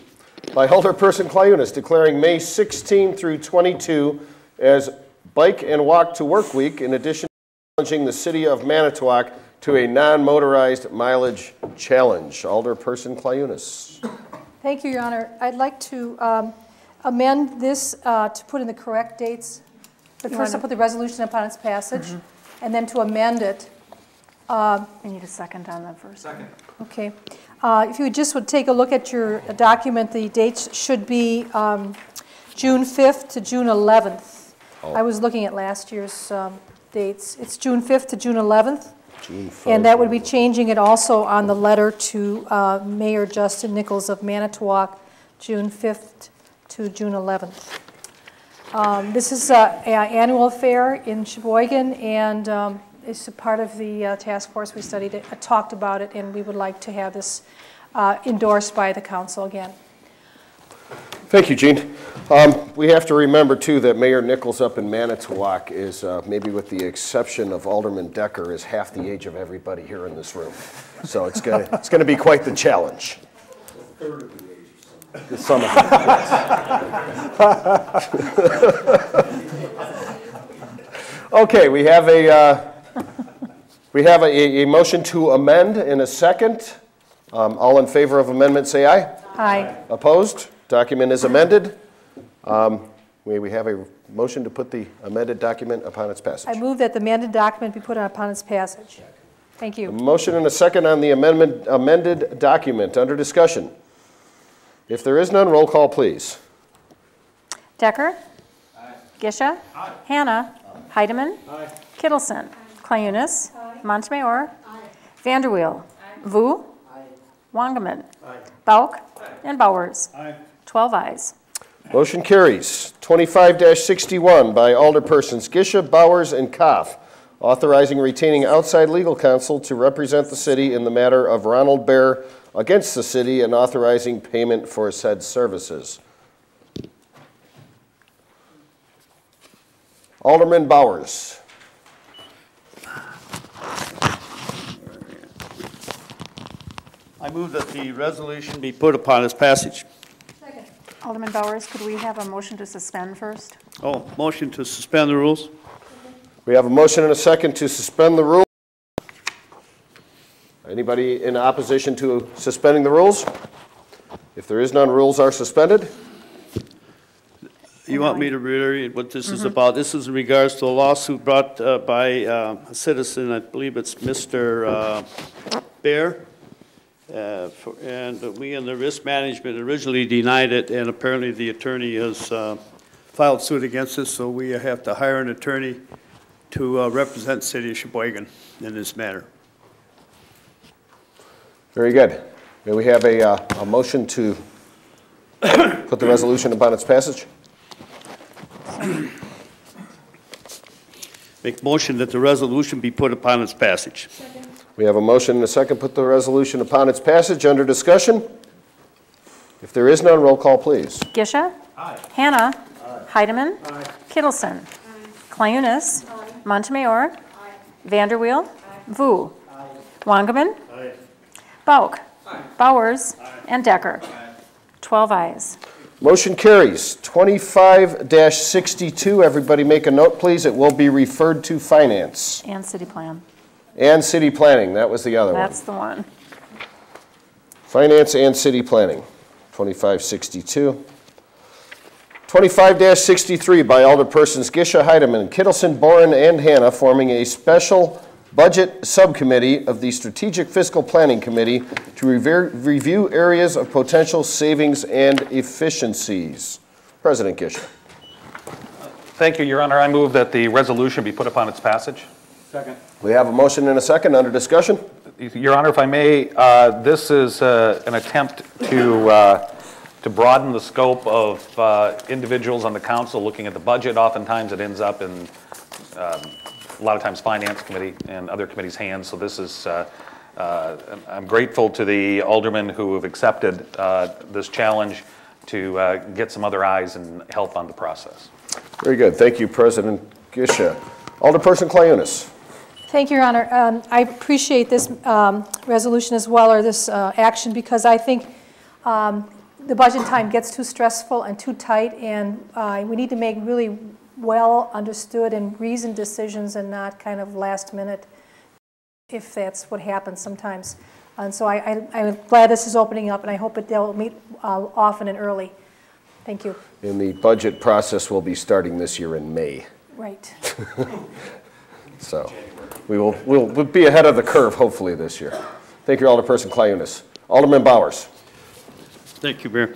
by Alderperson Clayunas declaring May 16 through 22 as Bike and Walk to Work Week, in addition to challenging the city of Manitowoc to a non-motorized mileage challenge. Alderperson Clayunas. Thank you, Your Honor. I'd like to um, amend this uh, to put in the correct dates, but You first I'll put the resolution upon its passage, and then to amend it. Um, We need a second on that first. Second. Okay. Uh, If you just would take a look at your document, the dates should be um, June 5th to June 11th. Oh. I was looking at last year's um, dates. It's June 5th to June 11th. June And that would be changing it also on the letter to uh, Mayor Justin Nickels of Manitowoc, June 5th to June 11th. Um, This is an annual affair in Sheboygan, and um, it's a part of the uh, task force. We studied it, uh, talked about it, and we would like to have this uh, endorsed by the council again. Thank you, Gene. Um, We have to remember, too, that Mayor Nickels up in Manitowoc is, uh, maybe with the exception of Alderman Decker, is half the age of everybody here in this room. So it's going it's to be quite the challenge. Some of them. Okay, we have a, uh, we have a, a motion to amend in a second. Um, All in favor of amendment, say aye. Aye. Opposed? Document is amended. Um, We we have a motion to put the amended document upon its passage. I move that the amended document be put upon its passage. Thank A you. motion and a second on the amendment, amended document, under discussion. If there is none, roll call, please. Decker? Gisha? Hannah? Heidemann? Kittleson? Clunas? Montemayor? Vanderweel? Vu? Wangerman? Bauk? And Bowers? 12 ayes. Motion carries. 25-61 by Alderpersons Gisha, Bowers, and Koff, authorizing retaining outside legal counsel to represent the city in the matter of Ronald Bear against the city and authorizing payment for said services. Alderman Bowers. I move that the resolution be put upon its passage. Second. Alderman Bowers, could we have a motion to suspend first? Oh, motion to suspend the rules? We have a motion and a second to suspend the rules. Anybody in opposition to suspending the rules? If there is none, rules are suspended. You want me to reiterate what this is about? This is in regards to a lawsuit brought uh, by uh, a citizen, I believe it's Mr. uh, Bear. Uh, for- And we in the risk management originally denied it, and apparently the attorney has uh, filed suit against us, so we have to hire an attorney to uh, represent City of Sheboygan in this matter. Very good. May we have a, uh, a motion to put the resolution upon its passage? Make motion that the resolution be put upon its passage. We have a motion and a second, put the resolution upon its passage under discussion. If there is none, roll call, please. Gisha? Hannah? Aye. Heidemann? Aye. Kittleson? Clunas? Montemayor? Aye. Vanderweel? Aye. Vu? Wangerman? Bauk? Bowers? Aye. And Decker? Aye. 12 ayes. Motion carries. 25-62, everybody make a note, please. It will be referred to finance And city plan. And city planning. That was the other one. That's the one. Finance and city planning, 2562. 25-63 by Alderpersons Gisha, Heidemann, Kittleson, Bowers, and Hannah, forming a special budget subcommittee of the Strategic Fiscal Planning Committee to rever- review areas of potential savings and efficiencies. President Gisha. Thank you, Your Honor. I move that the resolution be put upon its passage. We have a motion and a second under discussion. Your Honor, if I may, uh, this is uh, an attempt to, uh, to broaden the scope of uh, individuals on the council looking at the budget. Oftentimes, it ends up in, um, a lot of times, Finance Committee and other committees' hands. So this is, uh, uh, I'm grateful to the aldermen who have accepted uh, this challenge to uh, get some other eyes and help on the process. Very good. Thank you, President Gisha. Alderperson Clayunas. Thank you, Your Honor. Um, I appreciate this um, resolution as well, or this uh, action, because I think um, the budget time gets too stressful and too tight, and uh, we need to make really well-understood and reasoned decisions and not kind of last minute, if that's what happens sometimes. And so I, I- I'm glad this is opening up, and I hope it, they'll meet uh, often and early. Thank you. And the budget process will be starting this year in May. Right. So we will, we'll we'll be ahead of the curve hopefully this year. Thank you, Alderperson Clayunas. Alderman Bowers. Thank you, Mayor.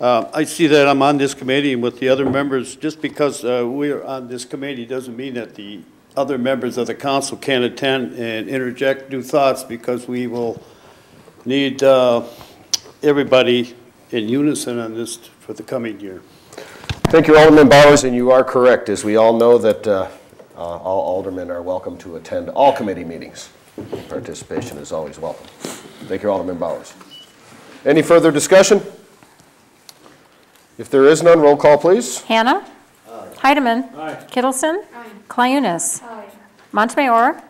Uh, I see that I'm on this committee and with the other members, just because uh, we're on this committee doesn't mean that the other members of the council can't attend and interject new thoughts because we will need uh, everybody in unison on this for the coming year. Thank you, Alderman Bowers, and you are correct, as we all know that uh, all aldermen are welcome to attend all committee meetings. Participation is always welcome. Thank you, Alderman Bowers. Any further discussion? If there is none, roll call, please. Hannah. Heidemann. Kittleson. Clunus. Montemayor.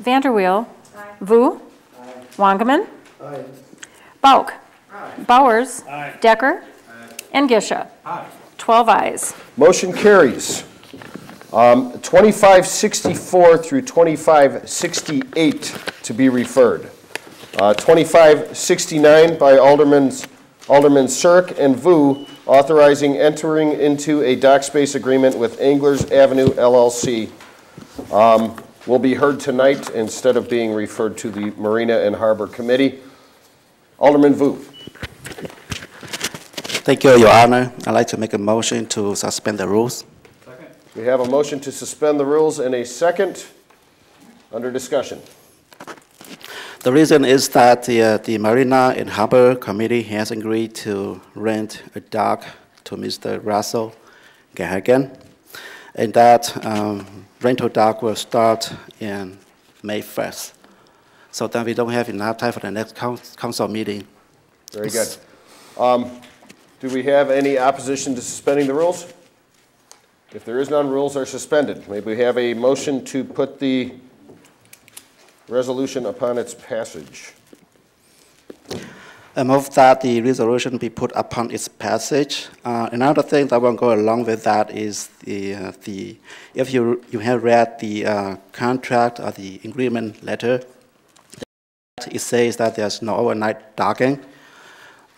Vanderweel. Vu. Wangerman. Bauk. Bowers. Decker. And Gisha. 12 ayes. Motion carries. Um, 2564 through 2568 to be referred. Uh, 2569 by Aldermans, Alderman Cirque and Vu, authorizing entering into a dock space agreement with Anglers Avenue LLC, um, will be heard tonight instead of being referred to the Marina and Harbor Committee. Alderman Vu. Thank you, Your Honor. I'd like to make a motion to suspend the rules. We have a motion to suspend the rules and a second under discussion. The reason is that the, uh, the Marina and Harbor Committee has agreed to rent a dock to Mr. Russell Gahagan, and that um, rental dock will start in May 1st. So then we don't have enough time for the next council meeting. Very good. Um, Do we have any opposition to suspending the rules? If there is none, rules are suspended. May we have a motion to put the resolution upon its passage? I move that the resolution be put upon its passage. Uh, Another thing that will go along with that is the, uh, the, if you, you have read the uh, contract or the agreement letter, it says that there's no overnight docking.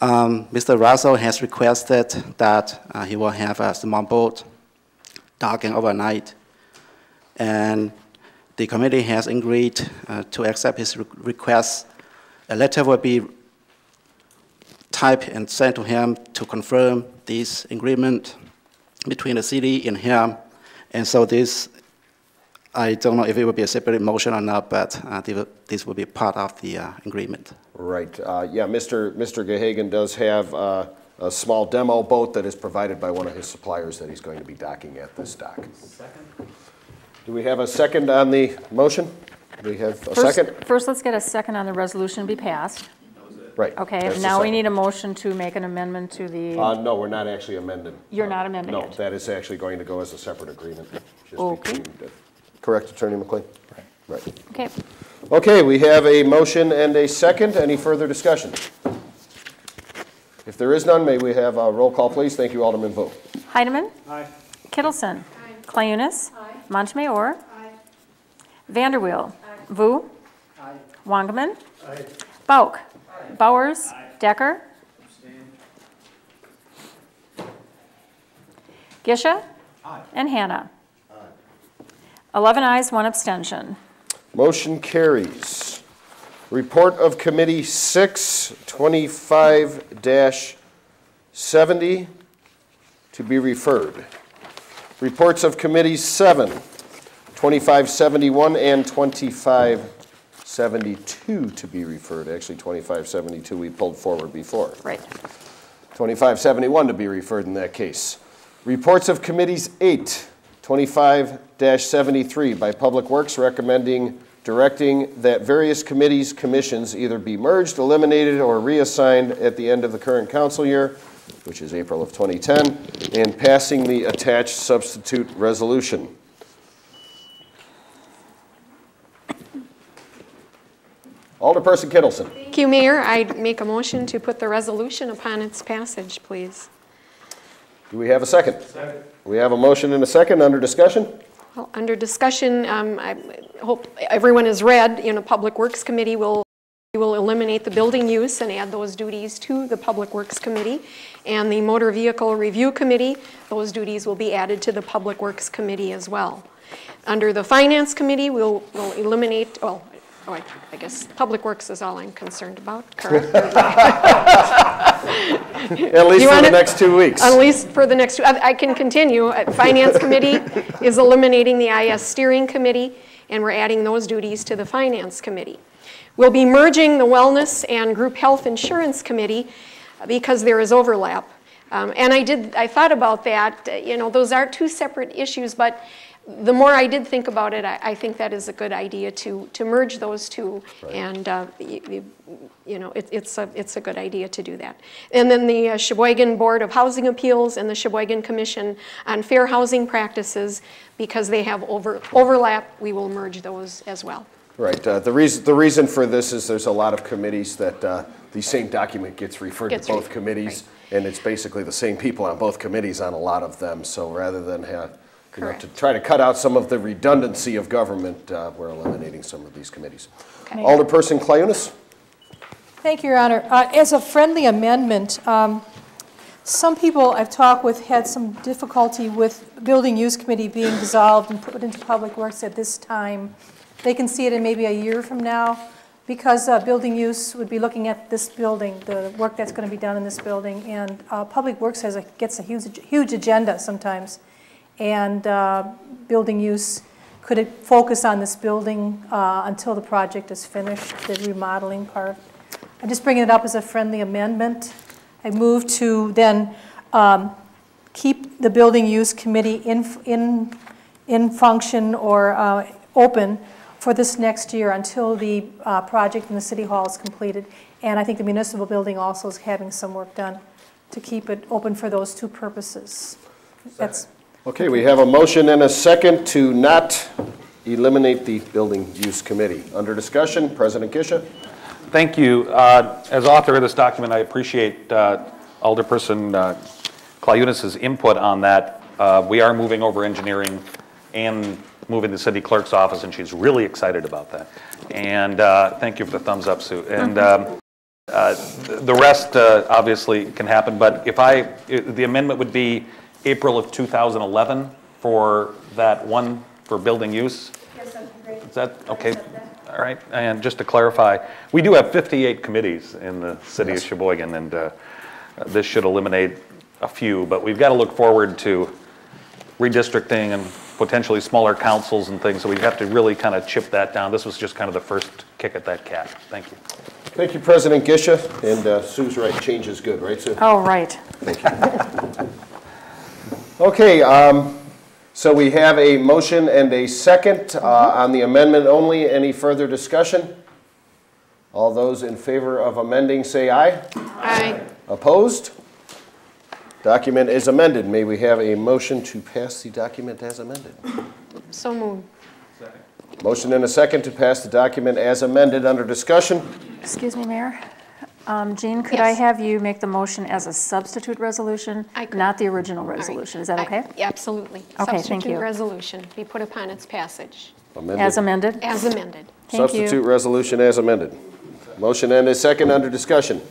Um, Mr. Russell has requested that uh, he will have a small boat docking overnight. And the committee has agreed uh, to accept his re- request. A letter will be typed and sent to him to confirm this agreement between the city and him. And so this, I don't know if it will be a separate motion or not, but uh, this will be part of the uh, agreement. Right, uh, yeah, Mr. Mr. Gahagan does have uh, a small demo boat that is provided by one of his suppliers that he's going to be docking at this dock. Second. Do we have a second on the motion? Do we have a First- second? First, let's get a second on the resolution be passed. Right. Okay, now we need a motion to make an amendment to the, Uh, no, we're not actually amending. You're not amending No, it? that is actually going to go as a separate agreement. just Okay. the- Correct, Attorney McLean? Right. Right. okay. Okay, we have a motion and a second. Any further discussion? If there is none, may we have a roll call, please? Thank you, Alderman Vogt. Heidemann. Aye. Kittleson. Clunus. Montemayor. Aye. Vanderweel. Vu. Wangerman. Bauk. Aye. Bowers. Aye. Decker. Gisha. And Hannah. Aye. 11 ayes, one abstention. Motion carries. Report of Committee 6, 25-70, to be referred. Reports of Committees 7, 2571, and 2572 to be referred. Actually, 2572 we pulled forward before. Right. 2571 to be referred in that case. Reports of Committees 8, 25-73 by Public Works recommending directing that various committees, commissions either be merged, eliminated, or reassigned at the end of the current council year, which is April of 2010, and passing the attached substitute resolution. Alderperson Kittleson. Thank you, Mayor. I'd make a motion to put the resolution upon its passage, please. Do we have a second? Second. We have a motion and a second under discussion? Under discussion, um, I hope everyone has read, you know, Public Works Committee will, will eliminate the building use and add those duties to the Public Works Committee. And the Motor Vehicle Review Committee, those duties will be added to the Public Works Committee as well. Under the Finance Committee, we'll, we'll eliminate, well, oh, I I guess Public Works is all I'm concerned about, correct? At least You for the wanna- next two weeks. At least for the next, I I can continue. Uh, Finance Committee is eliminating the IS Steering Committee, and we're adding those duties to the Finance Committee. We'll be merging the Wellness and Group Health Insurance Committee because there is overlap. Um, And I did, I thought about that, uh, you know, those are two separate issues, but the more I did think about it, I, I think that is a good idea to, to merge those two. And, uh, y- y- you know, it, it's a, it's a good idea to do that. And then the uh, Sheboygan Board of Housing Appeals and the Sheboygan Commission on Fair Housing Practices, because they have over, overlap, we will merge those as well. Right, uh, the reason, the reason for this is there's a lot of committees that uh, the same document gets referred to both re- committees, and it's basically the same people on both committees on a lot of them, so rather than have, you know, to try to cut out some of the redundancy of government, uh, we're eliminating some of these committees. Okay. Alderperson Clayunas? Thank you, Your Honor. Uh, As a friendly amendment, um, some people I've talked with had some difficulty with Building Use Committee being dissolved and put into Public Works at this time. They can see it in maybe a year from now, because uh, Building Use would be looking at this building, the work that's going to be done in this building, and uh, Public Works has a, gets a huge, huge agenda sometimes. And uh, Building Use could it focus on this building uh, until the project is finished, the remodeling part? I'm just bringing it up as a friendly amendment. I move to then um, keep the Building Use Committee in, in, in function or uh, open for this next year until the uh, project in the City Hall is completed. And I think the municipal building also is having some work done to keep it open for those two purposes. That's, Okay, we have a motion and a second to not eliminate the Building Use Committee. Under discussion, President Gisha? Thank you. Uh, As author of this document, I appreciate uh, Alderperson uh, input on that. Uh, We are moving over engineering and moving the city clerk's office, and she's really excited about that. And uh, thank you for the thumbs up, Sue. And um, uh, the rest uh, obviously can happen, but if I, the amendment would be April of 2011 for that one for building use? Is that, okay, all right, and just to clarify, we do have 58 committees in the city of Sheboygan, and uh, this should eliminate a few, but we've got to look forward to redistricting and potentially smaller councils and things, so we have to really kind of chip that down. This was just kind of the first kick at that cat. Thank you. Thank you, President Gisha. And uh, Sue's right, change is good, right, Sue? Oh, right. Okay, um, so we have a motion and a second uh, on the amendment only. Any further discussion? All those in favor of amending, say aye. Aye. Opposed? Document is amended. May we have a motion to pass the document as amended? So moved. Motion and a second to pass the document as amended. Under discussion? Excuse me, Mayor. Um, Jean, could I have you make the motion as a substitute resolution, I could. not the original resolution? Is that I- okay? Absolutely. Okay, thank Substitute you. resolution be put upon its passage, As amended? as amended. Thank you. Substitute resolution as amended. Motion and a second under discussion.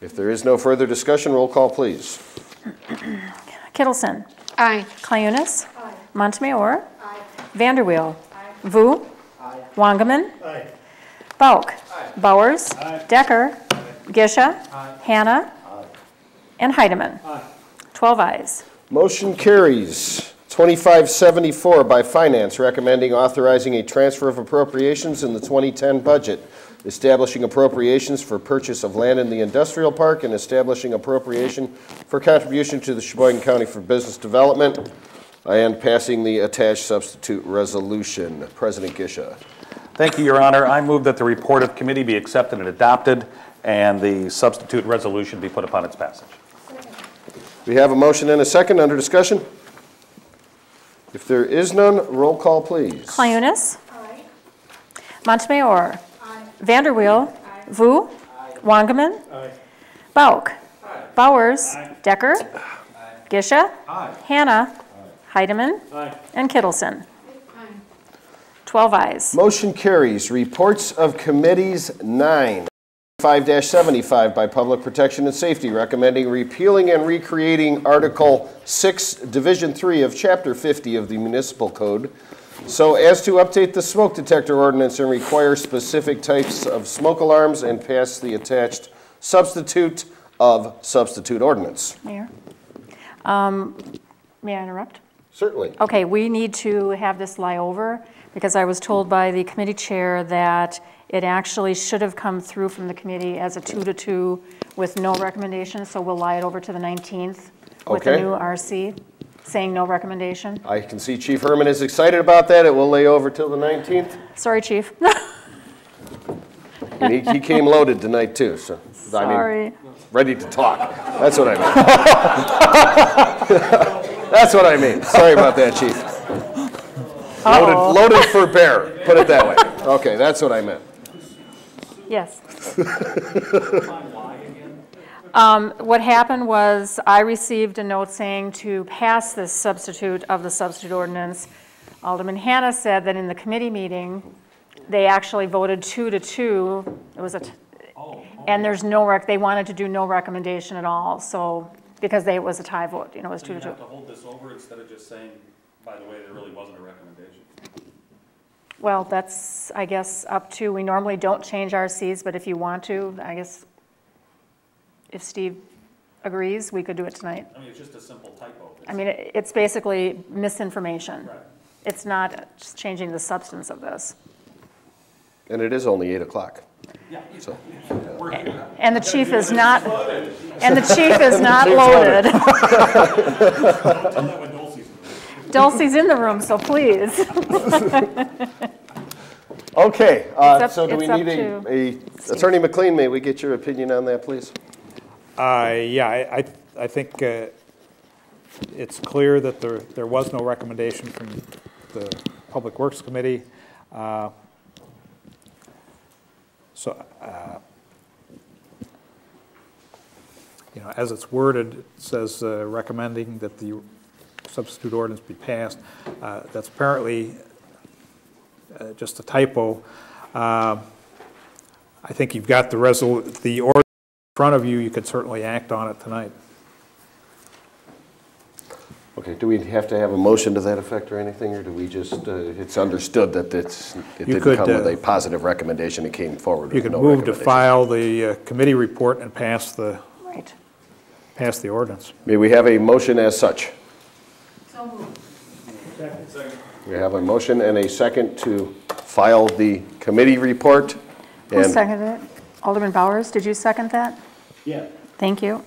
If there is no further discussion, roll call, please. Kittleson. Aye. Clayunas. Aye. Montemayor. Aye. Vanderweel. Aye. Vu. Wangerman. Bauk. Bowers. Decker. Gisha. Hannah. And Heidemann. 12 ayes. Motion carries. 2574 by Finance recommending authorizing a transfer of appropriations in the 2010 budget, establishing appropriations for purchase of land in the industrial park, and establishing appropriation for contribution to the Sheboygan County for Business Development, and passing the attached substitute resolution. President Gisha. Thank you, Your Honor. I move that the report of committee be accepted and adopted, and the substitute resolution be put upon its passage. We have a motion and a second under discussion. If there is none, roll call, please. Clayunas. Montemayor. Vanderweel. Vu. Wangerman. Bauk. Bowers. Decker. Gisha. Hannah. Heidemann. And Kittleson. 12 ayes. Motion carries. Reports of committees, nine. 5-75 by Public Protection and Safety, recommending repealing and recreating Article 6, Division 3 of Chapter 50 of the Municipal Code, so as to update the smoke detector ordinance and require specific types of smoke alarms and pass the attached substitute of substitute ordinance. Mayor? Um, May I interrupt? Certainly. Okay, we need to have this lie over, because I was told by the committee chair that it actually should have come through from the committee as a two to two with no recommendation, so we'll lie it over to the 19th with the Okay. new RC, saying no recommendation. I can see Chief Herman is excited about that. It will lay over till the 19th. Sorry, chief. And he, he came loaded tonight too, so. I mean, Sorry. Ready to talk. That's what I mean. That's what I mean. Sorry about that, chief. Loaded, Uh-oh. loaded for bear, put it that way. Okay, that's what I meant. Yes. Um, What happened was, I received a note saying to pass this substitute of the substitute ordinance. Alderman Hanna said that in the committee meeting, they actually voted two to two. It was a, t- and there's no rec, they wanted to do no recommendation at all, so, because they, it was a tie vote, you know, it was two to two. hold this over instead of just saying, by the way, there really wasn't a recommendation. Well, that's, I guess, up to, we normally don't change RCs, but if you want to, I guess, if Steve agrees, we could do it tonight. I mean, it's just a simple typo. I mean, it- it's basically misinformation. Right. It's not just changing the substance of this. And it is only 8 o'clock. Yeah. So, And the chief is not, and the chief is not Chief's loaded. Dulcie's in the room, so please. Okay, uh, It's up- so do we it's up need a, to a, Attorney McLean, may we get your opinion on that, please? Uh, yeah, I, I I think uh, it's clear that there, there was no recommendation from the Public Works Committee. Uh, So, uh, you know, as it's worded, it says uh, recommending that the substitute ordinance be passed. Uh, That's apparently uh, just a typo. Uh, I think you've got the resol, the ordinance in front of you, you could certainly act on it tonight. Okay, do we have to have a motion to that effect or anything, or do we just, uh, it's understood that it's, it You didn't could, come with uh, a positive recommendation, it came forward You with could no move to file the uh, committee report and pass the, Right. pass the ordinance. May we have a motion as such? We have a motion and a second to file the committee report. Who and seconded it? Alderman Bowers, did you second that? Yeah. Thank you.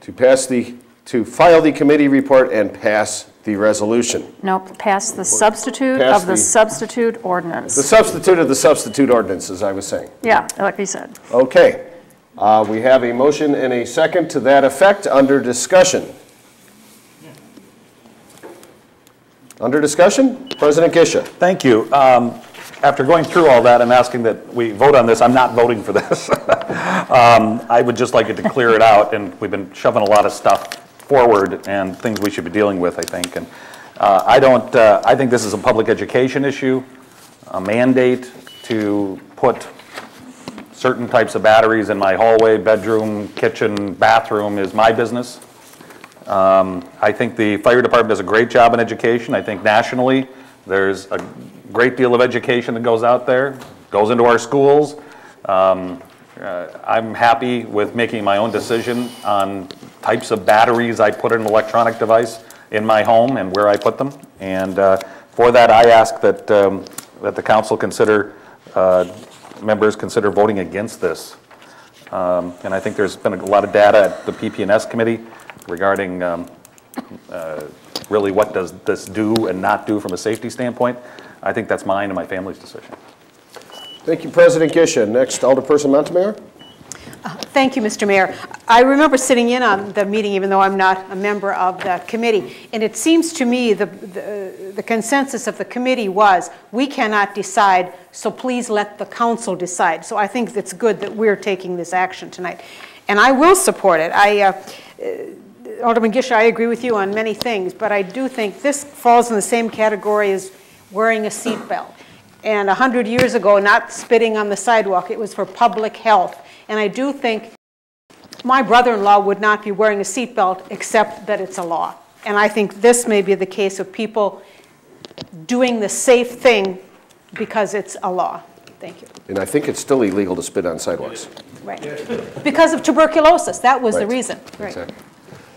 To pass the, to file the committee report and pass the resolution. Nope, pass the substitute Pass of the the- substitute ordinance. The substitute of the substitute ordinance, as I was saying. Yeah, like we said. Okay. Uh, We have a motion and a second to that effect under discussion. Under discussion, President Gisha. Thank you. Um, After going through all that and asking that we vote on this, I'm not voting for this. Um, I would just like it to clear it out, and we've been shoving a lot of stuff forward and things we should be dealing with, I think. And uh, I don't, uh, I think this is a public education issue, a mandate to put certain types of batteries in my hallway, bedroom, kitchen, bathroom is my business. Um, I think the fire department does a great job in education. I think nationally, there's a great deal of education that goes out there, goes into our schools. Um, uh, I'm happy with making my own decision on types of batteries I put in an electronic device in my home and where I put them. And uh, for that, I ask that, um, that the council consider, uh, members consider voting against this. Um, And I think there's been a lot of data at the PP&S committee regarding um, uh, really what does this do and not do from a safety standpoint. I think that's mine and my family's decision. Thank you, President Gisha. Next, Alderperson Montemayor. Thank you, Mr. Mayor. I remember sitting in on the meeting, even though I'm not a member of the committee, and it seems to me the, the the consensus of the committee was, we cannot decide, so please let the council decide. So I think it's good that we're taking this action tonight. And I will support it. I, uh, uh, Alderman Gish, I agree with you on many things, but I do think this falls in the same category as wearing a seatbelt. And 100 years ago, not spitting on the sidewalk, it was for public health. And I do think my brother-in-law would not be wearing a seatbelt except that it's a law. And I think this may be the case of people doing the safe thing because it's a law. Thank you. And I think it's still illegal to spit on sidewalks. Right. Because of tuberculosis, that was the reason. Right. Exactly.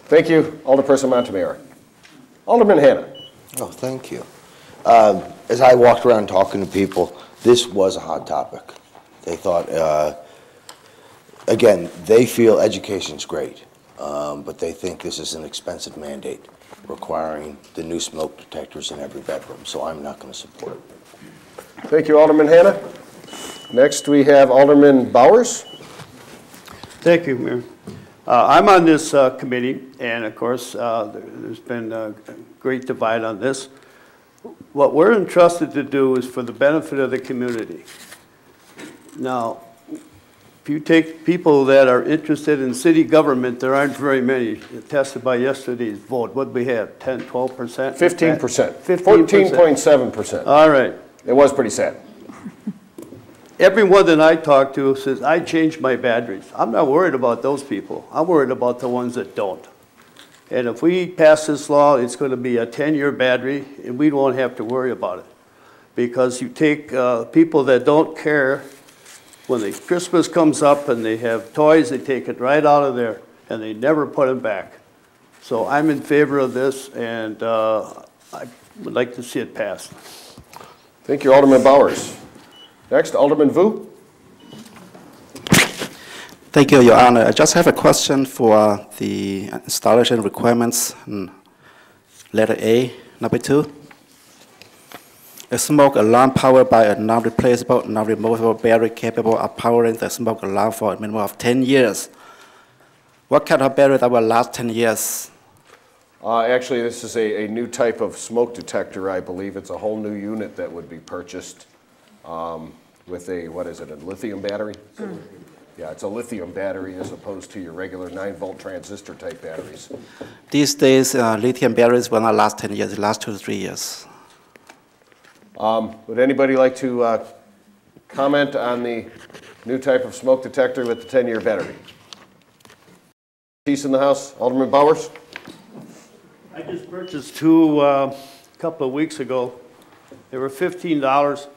Thank you, Alderperson Montemayor. Alderman Hanna. Oh, thank you. Um, As I walked around talking to people, this was a hot topic. They thought, uh, again, they feel education's great, um, but they think this is an expensive mandate requiring the new smoke detectors in every bedroom, so I'm not going to support it. Thank you, Alderman Hanna. Next, we have Alderman Bowers. Thank you, Mayor. Uh, I'm on this uh, committee, and of course, uh, there- there's been a great divide on this. What we're entrusted to do is for the benefit of the community. Now, if you take people that are interested in city government, there aren't very many. Tested by yesterday's vote, what'd we have, 10, 12%? 15%. 15%. 14.7%. All right. It was pretty sad. Everyone that I talk to says, I changed my batteries. I'm not worried about those people. I'm worried about the ones that don't. And if we pass this law, it's going to be a 10-year battery, and we won't have to worry about it. Because you take uh, people that don't care, when the Christmas comes up and they have toys, they take it right out of there, and they never put them back. So I'm in favor of this, and uh, I would like to see it passed. Thank you, Alderman Bowers. Next, Alderman Vu. Thank you, Your Honor. I just have a question for the installation requirements, letter A, number two. A smoke alarm powered by a non-replaceable, non-removable battery capable of powering the smoke alarm for a minimum of 10 years. What kind of battery that will last 10 years? Uh, Actually, this is a, a new type of smoke detector, I believe. It's a whole new unit that would be purchased um, with a, what is it, a lithium battery? Yeah, it's a lithium battery as opposed to your regular 9-volt transistor type batteries. These days, uh, lithium batteries will not last 10 years, they last two to three years. Um, Would anybody like to uh, comment on the new type of smoke detector with the 10-year battery? Peace in the House, Alderman Bowers? I just purchased two uh, a couple of weeks ago. They were fifteen dollars,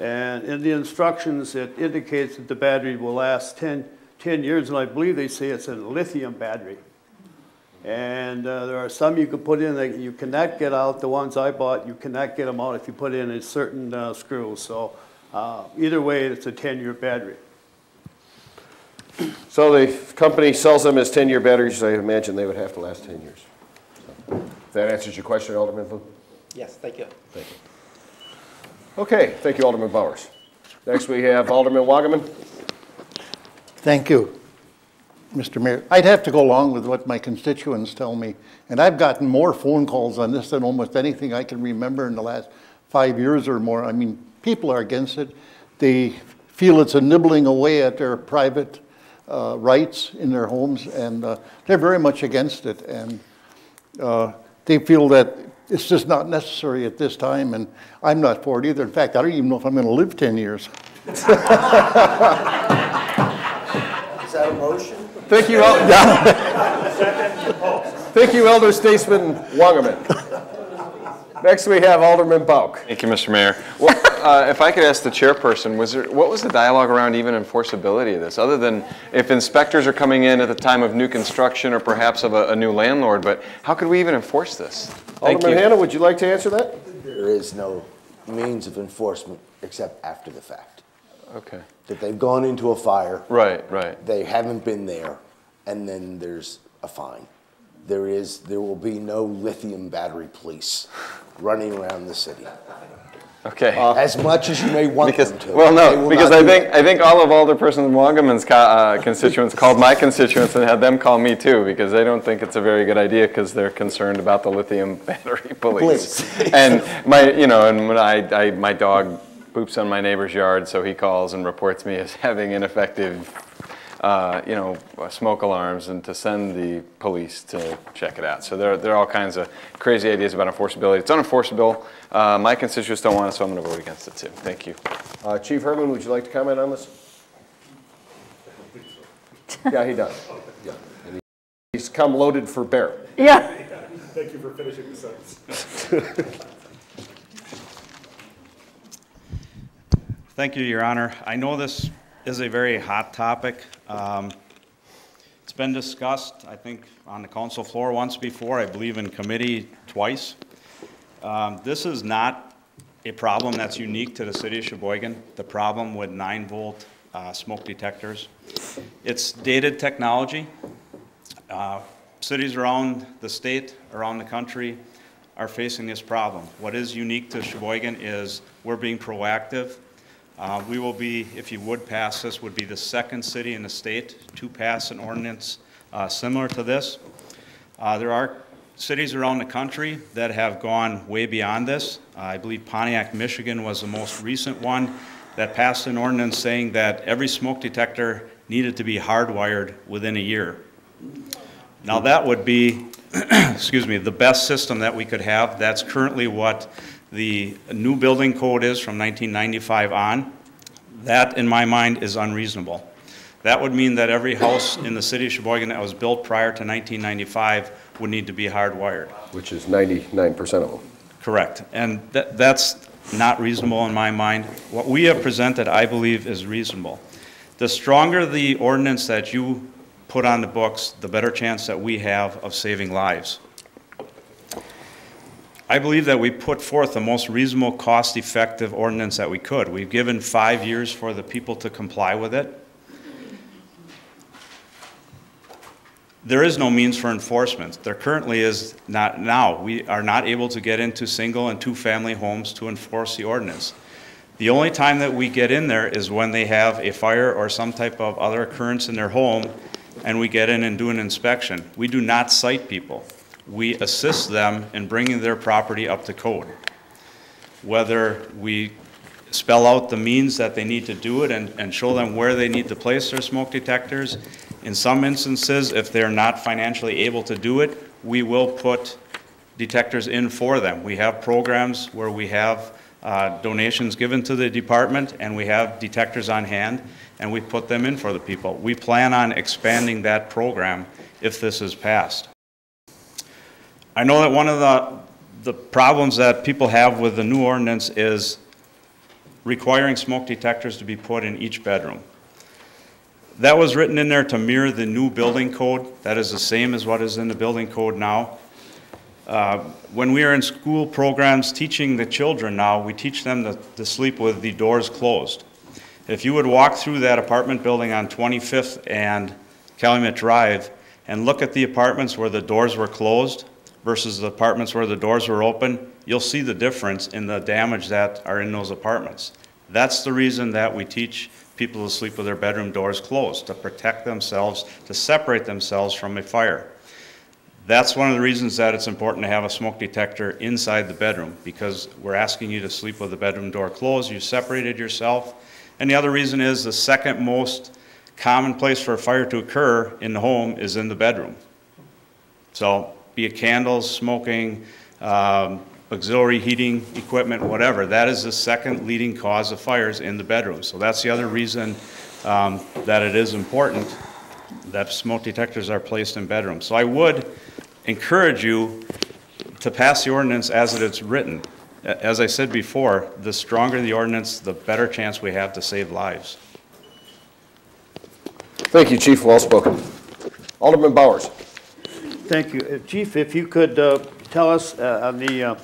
and in the instructions, it indicates that the battery will last 10, 10 years, and I believe they say it's a lithium battery. And uh, there are some you can put in that you cannot get out. The ones I bought, you cannot get them out if you put in a certain uh, screw. So uh, either way, it's a 10-year battery. So the company sells them as 10-year batteries, I imagine they would have to last 10 years. So, if That answers your question, Alderman Vu? Yes, thank you. Thank you. Okay, thank you, Alderman Bowers. Next, we have Alderman Wangerman. Thank you, Mr. Mayor. I'd have to go along with what my constituents tell me, and I've gotten more phone calls on this than almost anything I can remember in the last five years or more. I mean, people are against it. They feel it's a nibbling away at their private uh, rights in their homes, and uh, they're very much against it. And uh, they feel that it's just not necessary at this time, and I'm not for it either. In fact, I don't even know if I'm going to live 10 years. Is that a motion? Thank you, El- Thank you, Elder Statesman Wangerman. Next, we have Alderman Bauk. Thank you, Mr. Mayor. Well, uh, if I could ask the chairperson, was there, what was the dialogue around even enforceability of this, other than if inspectors are coming in at the time of new construction or perhaps of a, a new landlord, but how could we even enforce this? Thank Alderman you. Hannah, would you like to answer that? There is no means of enforcement except after the fact. Okay. That they've gone into a fire. Right, right. They haven't been there, and then there's a fine. There is, there will be no lithium battery police running around the city. Okay. As much as you may want Because, them to. well, no, because I think, it. I think all of Alderperson Wangerman's co- uh, constituents called my constituents and had them call me too, because they don't think it's a very good idea because they're concerned about the lithium battery police. Police. And my, you know, and when I, I, my dog poops on my neighbor's yard, so he calls and reports me as having ineffective, uh, you know, smoke alarms and to send the police to check it out. So there, there are all kinds of crazy ideas about enforceability. It's unenforceable. Uh, my constituents don't want it, so I'm going to vote against it too. Thank you. Uh, Chief Herman, would you like to comment on this? Yeah, he does. Yeah. He's come loaded for bear. Yeah. Thank you for finishing the sentence. Thank you, Your Honor. I know this is a very hot topic. Um, It's been discussed, I think, on the council floor once before, I believe in committee twice. Um, This is not a problem that's unique to the city of Sheboygan, the problem with nine-volt uh, smoke detectors. It's dated technology. Uh, Cities around the state, around the country, are facing this problem. What is unique to Sheboygan is we're being proactive. Uh, We will be, if you would pass this, would be the second city in the state to pass an ordinance uh, similar to this. Uh, There are cities around the country that have gone way beyond this. I believe Pontiac, Michigan was the most recent one that passed an ordinance saying that every smoke detector needed to be hardwired within a year. Now, that would be, excuse me, the best system that we could have. That's currently what the new building code is from 1995 on. That, in my mind, is unreasonable. That would mean that every house in the city of Sheboygan that was built prior to 1995 would need to be hardwired. Which is 99% of them. Correct. And that, that's not reasonable in my mind. What we have presented, I believe, is reasonable. The stronger the ordinance that you put on the books, the better chance that we have of saving lives. I believe that we put forth the most reasonable, cost-effective ordinance that we could. We've given five years for the people to comply with it. There is no means for enforcement. There currently is not now. We are not able to get into single and two-family homes to enforce the ordinance. The only time that we get in there is when they have a fire or some type of other occurrence in their home, and we get in and do an inspection. We do not cite people. We assist them in bringing their property up to code. Whether we spell out the means that they need to do it and, and show them where they need to place their smoke detectors. In some instances, if they're not financially able to do it, we will put detectors in for them. We have programs where we have uh, donations given to the department, and we have detectors on hand, and we put them in for the people. We plan on expanding that program if this is passed. I know that one of the, the problems that people have with the new ordinance is requiring smoke detectors to be put in each bedroom. That was written in there to mirror the new building code. That is the same as what is in the building code now. Uh, When we are in school programs teaching the children now, we teach them to, to sleep with the doors closed. If you would walk through that apartment building on 25th and Calumet Drive and look at the apartments where the doors were closed versus the apartments where the doors were open, you'll see the difference in the damage that are in those apartments. That's the reason that we teach people to sleep with their bedroom doors closed, to protect themselves, to separate themselves from a fire. That's one of the reasons that it's important to have a smoke detector inside the bedroom, because we're asking you to sleep with the bedroom door closed, you separated yourself. And the other reason is the second most common place for a fire to occur in the home is in the bedroom. So, be it candles, smoking, um, auxiliary heating equipment, whatever, that is the second leading cause of fires in the bedroom. So that's the other reason um, that it is important that smoke detectors are placed in bedrooms. So I would encourage you to pass the ordinance as it is written. As I said before, the stronger the ordinance, the better chance we have to save lives. Thank you, Chief, well spoken. Alderman Bowers. Thank you. Uh, Chief, if you could uh, tell us uh, on the, uh,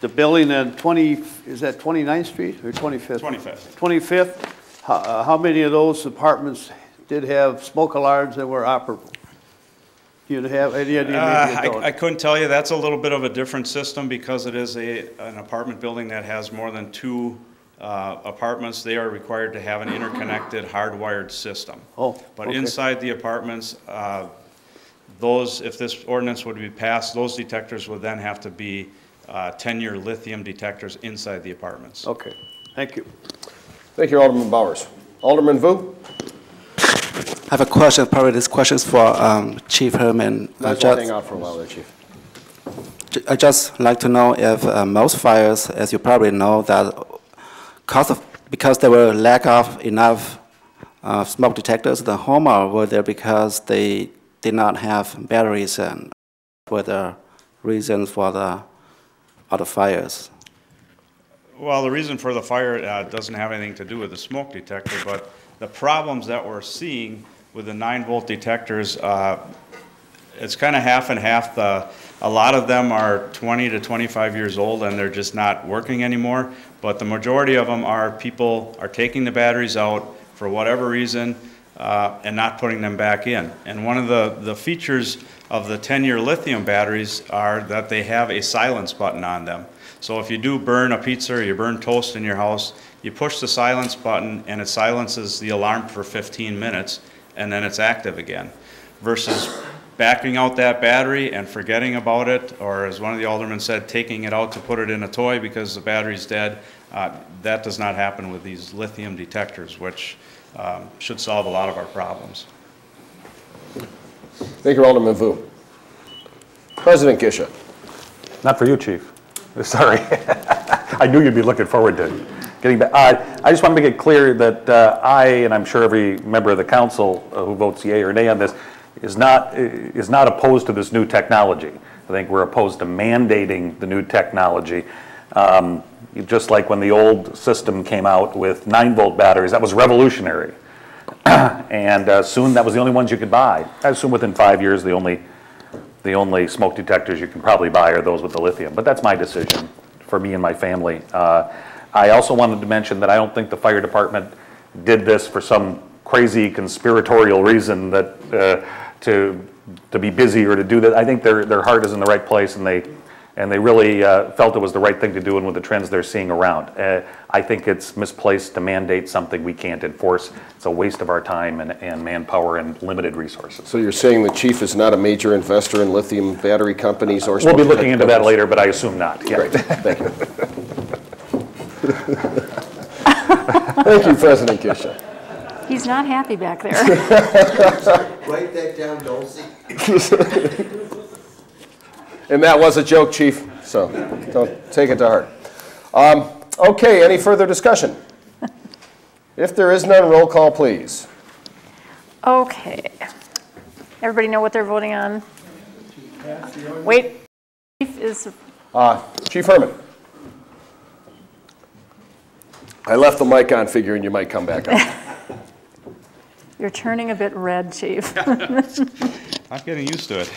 the building at 20, is that 29th Street or 25th? 25th. 25th, how, uh, how many of those apartments did have smoke alarms that were operable? Do you have any idea? Uh, Maybe you don't. I I couldn't tell you, that's a little bit of a different system because it is a, an apartment building that has more than two uh, apartments. They are required to have an interconnected hardwired system. Oh, But okay. inside the apartments, uh, those, if this ordinance would be passed, those detectors would then have to be 10-year lithium detectors inside the apartments. Okay, thank you. Thank you, Alderman Bowers. Alderman Vu? I have a question, probably this question is for um, Chief Herman. Might Uh, as just- hang out for a while there, Chief. Ju- I just like to know if uh, most fires, as you probably know, that cause of, because there were lack of enough uh, smoke detectors in the home, or were there because they did not have batteries, and were there reasons for the other fires? Well, the reason for the fire uh, doesn't have anything to do with the smoke detector, but the problems that we're seeing with the nine-volt detectors, uh, it's kind of half and half. The, a lot of them are 20 to 25 years old and they're just not working anymore. But the majority of them are people are taking the batteries out for whatever reason uh, and not putting them back in. And one of the, the features of the 10-year lithium batteries are that they have a silence button on them. So if you do burn a pizza or you burn toast in your house, you push the silence button and it silences the alarm for 15 minutes and then it's active again. Versus backing out that battery and forgetting about it, or as one of the aldermen said, taking it out to put it in a toy because the battery's dead, uh, that does not happen with these lithium detectors, which um, should solve a lot of our problems. Thank you, Alderman Vu. President Gisha. Not for you, Chief. Sorry. I knew you'd be looking forward to getting back. Uh, I just want to make it clear that uh, I, and I'm sure every member of the council uh, who votes yay or nay on this, is not, is not opposed to this new technology. I think we're opposed to mandating the new technology. Um, just like when the old system came out with 9-volt batteries, that was revolutionary. and uh, soon that was the only ones you could buy. I assume within five years, the only, the only smoke detectors you can probably buy are those with the lithium. But that's my decision for me and my family. Uh, I also wanted to mention that I don't think the fire department did this for some crazy conspiratorial reason that uh, to to be busy or to do that. I think their their heart is in the right place, and they and they really uh, felt it was the right thing to do, and with the trends they're seeing around, uh, I think it's misplaced to mandate something we can't enforce. It's a waste of our time and, and manpower and limited resources. So you're saying the chief is not a major investor in lithium battery companies or? We'll be looking into that later, but I assume not. Yeah. Great, thank you. Thank you, President Gisha. He's not happy back there. Write that down, Dulcie. And that was a joke, chief, so don't take it to heart. Um, Okay, any further discussion? If there is none, roll call, please. Okay. Everybody know what they're voting on? Wait. Chief is, Uh, Chief Herman. I left the mic on figuring you might come back on. you're turning a bit red, chief. I'm getting used to it.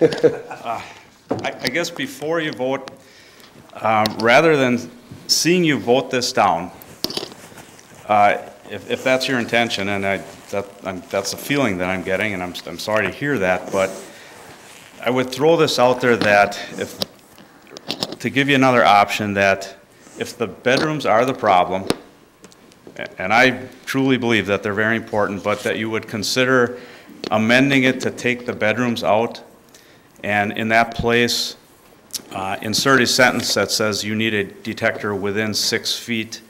Uh, I I guess before you vote, um, rather than seeing you vote this down, uh, if if that's your intention, and I, that, that's the feeling that I'm getting, and I'm I'm sorry to hear that, but I would throw this out there that if, to give you another option, that if the bedrooms are the problem, and I truly believe that they're very important, but that you would consider amending it to take the bedrooms out, and in that place, uh, insert a sentence that says you need a detector within six feet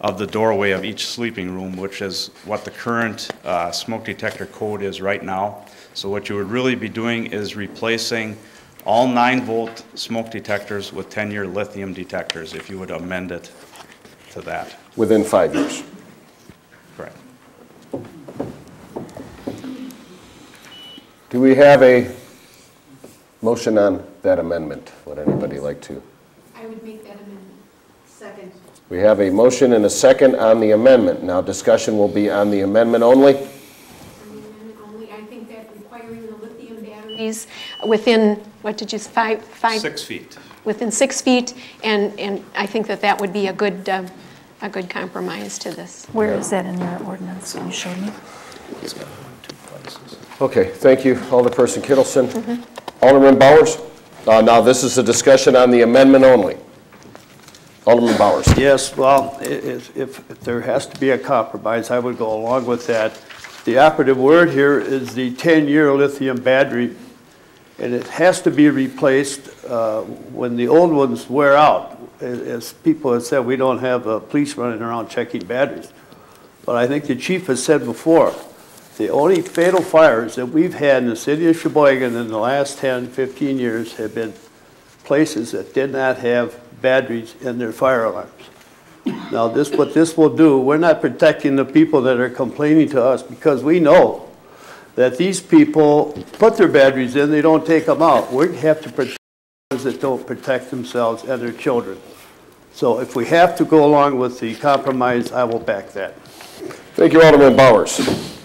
of the doorway of each sleeping room, which is what the current uh, smoke detector code is right now. So what you would really be doing is replacing all nine-volt smoke detectors with 10-year lithium detectors, if you would amend it to that. Within five years. Correct. Do we have a motion on that amendment? Would anybody like to? I would make that amendment. Second. We have a motion and a second on the amendment. Now, discussion will be on the amendment only. Only, I think that requiring the lithium batteries within, what did you, say, five, five? Six feet. Within six feet, and, and I think that that would be a good, uh, a good compromise to this. Where is that in your ordinance you showed me? Okay, thank you, Alderperson Kittleson. Alderman Bowers? Uh, Now, this is a discussion on the amendment only. Alderman Bowers. Yes, well, if, if if there has to be a compromise, I would go along with that. The operative word here is the 10-year lithium battery, and it has to be replaced uh, when the old ones wear out. As people have said, we don't have uh, police running around checking batteries. But I think the chief has said before, the only fatal fires that we've had in the city of Sheboygan in the last 10, 15 years have been places that did not have batteries in their fire alarms. Now, this, what this will do, we're not protecting the people that are complaining to us because we know that these people put their batteries in, they don't take them out. We have to protect those that don't protect themselves and their children. So if we have to go along with the compromise, I will back that. Thank you, Alderman Bowers.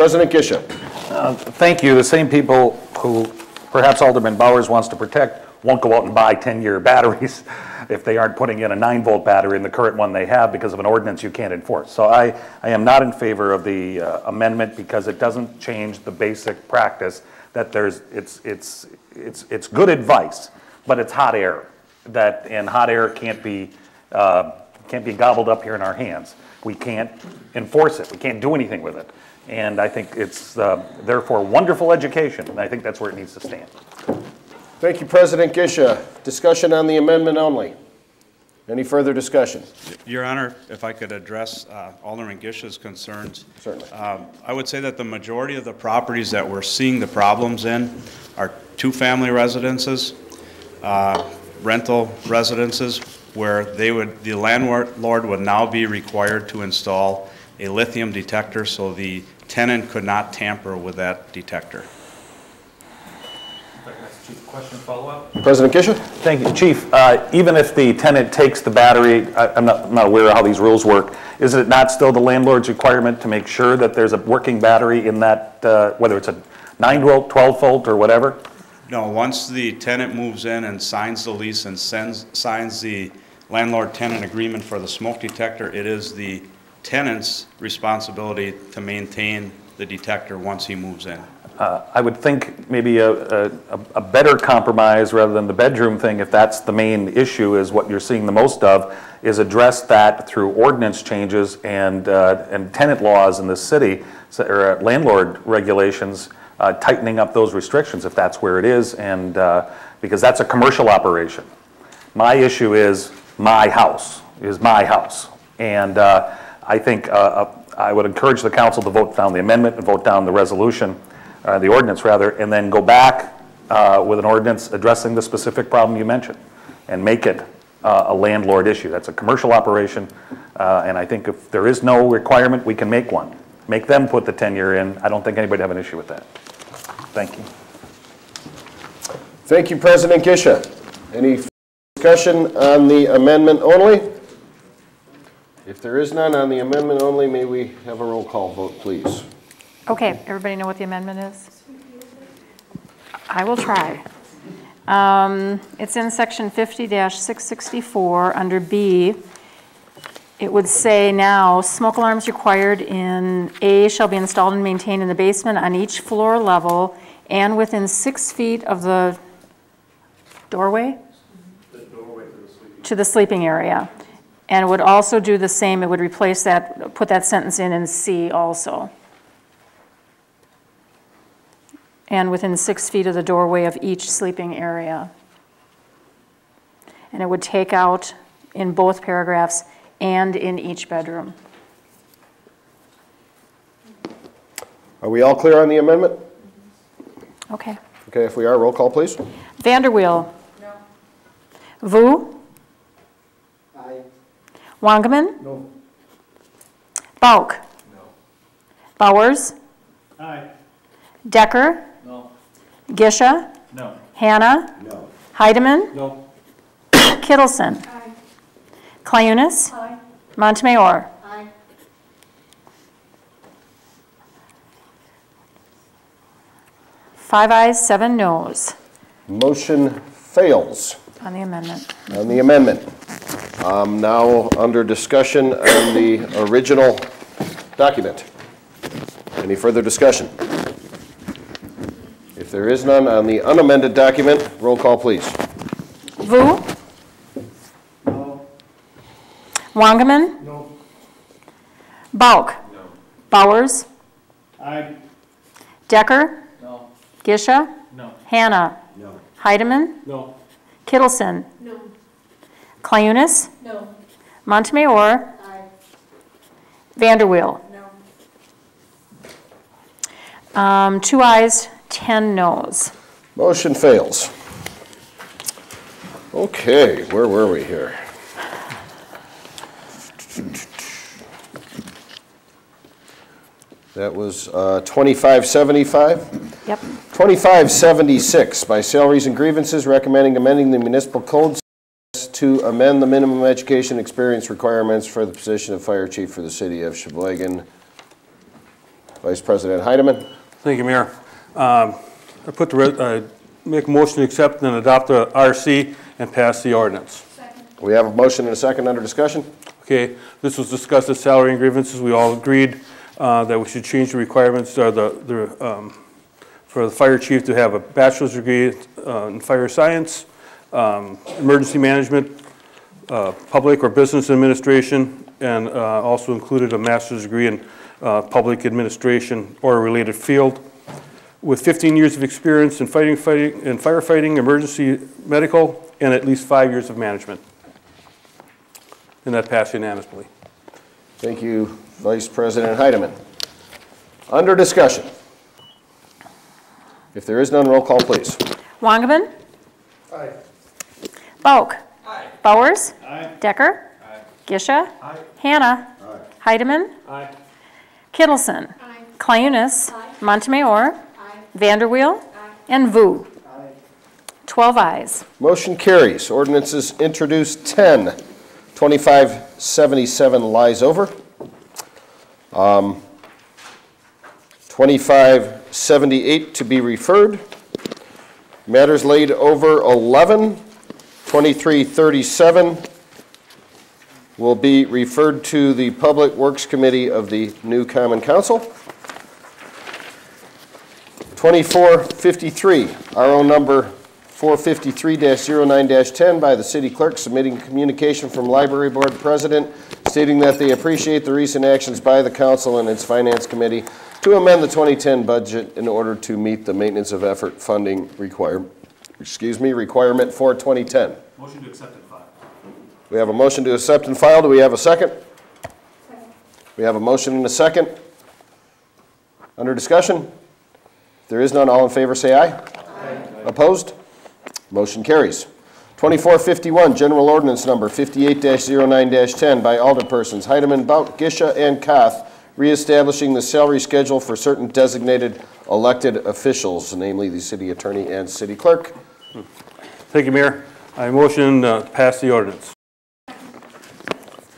President Gisha. Uh, Thank you. The same people who perhaps Alderman Bowers wants to protect won't go out and buy 10-year batteries if they aren't putting in a 9-volt battery in the current one they have because of an ordinance you can't enforce. So I, I am not in favor of the uh, amendment because it doesn't change the basic practice that there's, it's, it's, it's, it's good advice, but it's hot air. That, and hot air can't be, uh, can't be gobbled up here in our hands. We can't enforce it. We can't do anything with it. And I think it's uh, therefore wonderful education, and I think that's where it needs to stand. Thank you, President Gisha. Discussion on the amendment only. Any further discussion? Your Honor, if I could address uh, Alderman Gish's concerns. Certainly. Um, I would say that the majority of the properties that we're seeing the problems in are two-family residences, uh, rental residences, where they would, the landlord would now be required to install a lithium detector so the tenant could not tamper with that detector. Question follow-up? President Gisha? Thank you. Chief, uh, even if the tenant takes the battery, I- I'm not, I'm not aware of how these rules work, is it not still the landlord's requirement to make sure that there's a working battery in that, uh, whether it's a 9 volt, 12 volt, or whatever? No, once the tenant moves in and signs the lease and sends, signs the landlord-tenant agreement for the smoke detector, it is the tenant's responsibility to maintain the detector once he moves in. Uh, I would think maybe a, a, a better compromise rather than the bedroom thing, if that's the main issue, is what you're seeing the most of, is address that through ordinance changes and, uh, and tenant laws in the city, or uh, landlord regulations, uh, tightening up those restrictions if that's where it is, and, uh, because that's a commercial operation. My issue is my house, is my house. And I think uh, uh, I would encourage the council to vote down the amendment and vote down the resolution, uh, the ordinance rather, and then go back uh, with an ordinance addressing the specific problem you mentioned and make it uh, a landlord issue. That's a commercial operation, uh, and I think if there is no requirement, we can make one. Make them put the 10-year in. I don't think anybody have an issue with that. Thank you. Thank you, President Gisha. Any discussion on the amendment only? If there is none on the amendment only, may we have a roll call vote, please? Okay, everybody know what the amendment is? I will try. Um, It's in section 50-664, under B. It would say now, smoke alarms required in A shall be installed and maintained in the basement on each floor level and within six feet of the doorway? To the sleeping area. And would also do the same, it would replace that, put that sentence in in C also. and within six feet of the doorway of each sleeping area. And it would take out in both paragraphs and in each bedroom. Are we all clear on the amendment? Okay. Okay, if we are, roll call, please. Vanderweel. No. Vu. Aye. Wangerman. No. Bauk. No. Bowers. Aye. Decker. No. Gisha. No. Hannah. No. Heidemann. No. Kittleson. Aye. Clayunas. Aye. Montemayor. Aye. Five ayes, seven noes Motion fails on the amendment. on the amendment. Um, Now, under discussion on the original document. Any further discussion? If there is none on the unamended document, roll call, please. Vu. Wangerman. No. Bauk. Bowers. Aye. Decker. No. Gisha. No. Hannah. No. Heidemann. No. Kittleson. No. Clayunas. No. Montemayor. Aye. Vanderweel. No. Um, Two ayes, 10 noes. Motion fails. Okay, where were we here? That was uh, 2575? Yep. 2576, by salaries and grievances, recommending amending the municipal code to amend the minimum education experience requirements for the position of fire chief for the city of Sheboygan. Vice President Heidemann. Thank you, Mayor. Um, I put the, re- I make a motion to accept and adopt the RC and pass the ordinance. We have a motion and a second under discussion. Okay, this was discussed at salary and grievances. We all agreed uh, that we should change the requirements, uh, the, the, um, for the fire chief to have a bachelor's degree uh, in fire science, um, emergency management, uh, public or business administration, and also included a master's degree in public administration or a related field. With 15 years of experience in fighting, fighting, in firefighting, emergency medical, and at least five years of management. And that passed unanimously. Thank you, Vice President Heidemann. Under discussion. If there is none, roll call, please. Wangerman? Aye. Bauk? Bowers? Decker? Gisha? Hannah? Heidemann? Kittleson? Clunas? Montemayor? Vanderweel? And Vu? 12 ayes. Motion carries. Ordinances introduced 10. 2577 lies over. Um, 2578 to be referred. Matters laid over 11. 2337 will be referred to the Public Works Committee of the new Common Council. 2453, RO number 453-09-10 by the city clerk submitting communication from library board president stating that they appreciate the recent actions by the council and its finance committee to amend the 2010 budget in order to meet the maintenance of effort funding require, excuse me, requirement for 2010. Motion to accept and file. We have a motion to accept and file. Do we have a second? We have a motion and a second. Under discussion? If there is none, all in favor say aye. Opposed? Motion carries. 2451, General Ordinance Number 58-09-10 by alderpersons Heidemann, Bauk, Gisha, and Koth, reestablishing the salary schedule for certain designated elected officials, namely the city attorney and city clerk. Thank you, Mayor. I motion uh, to pass the ordinance.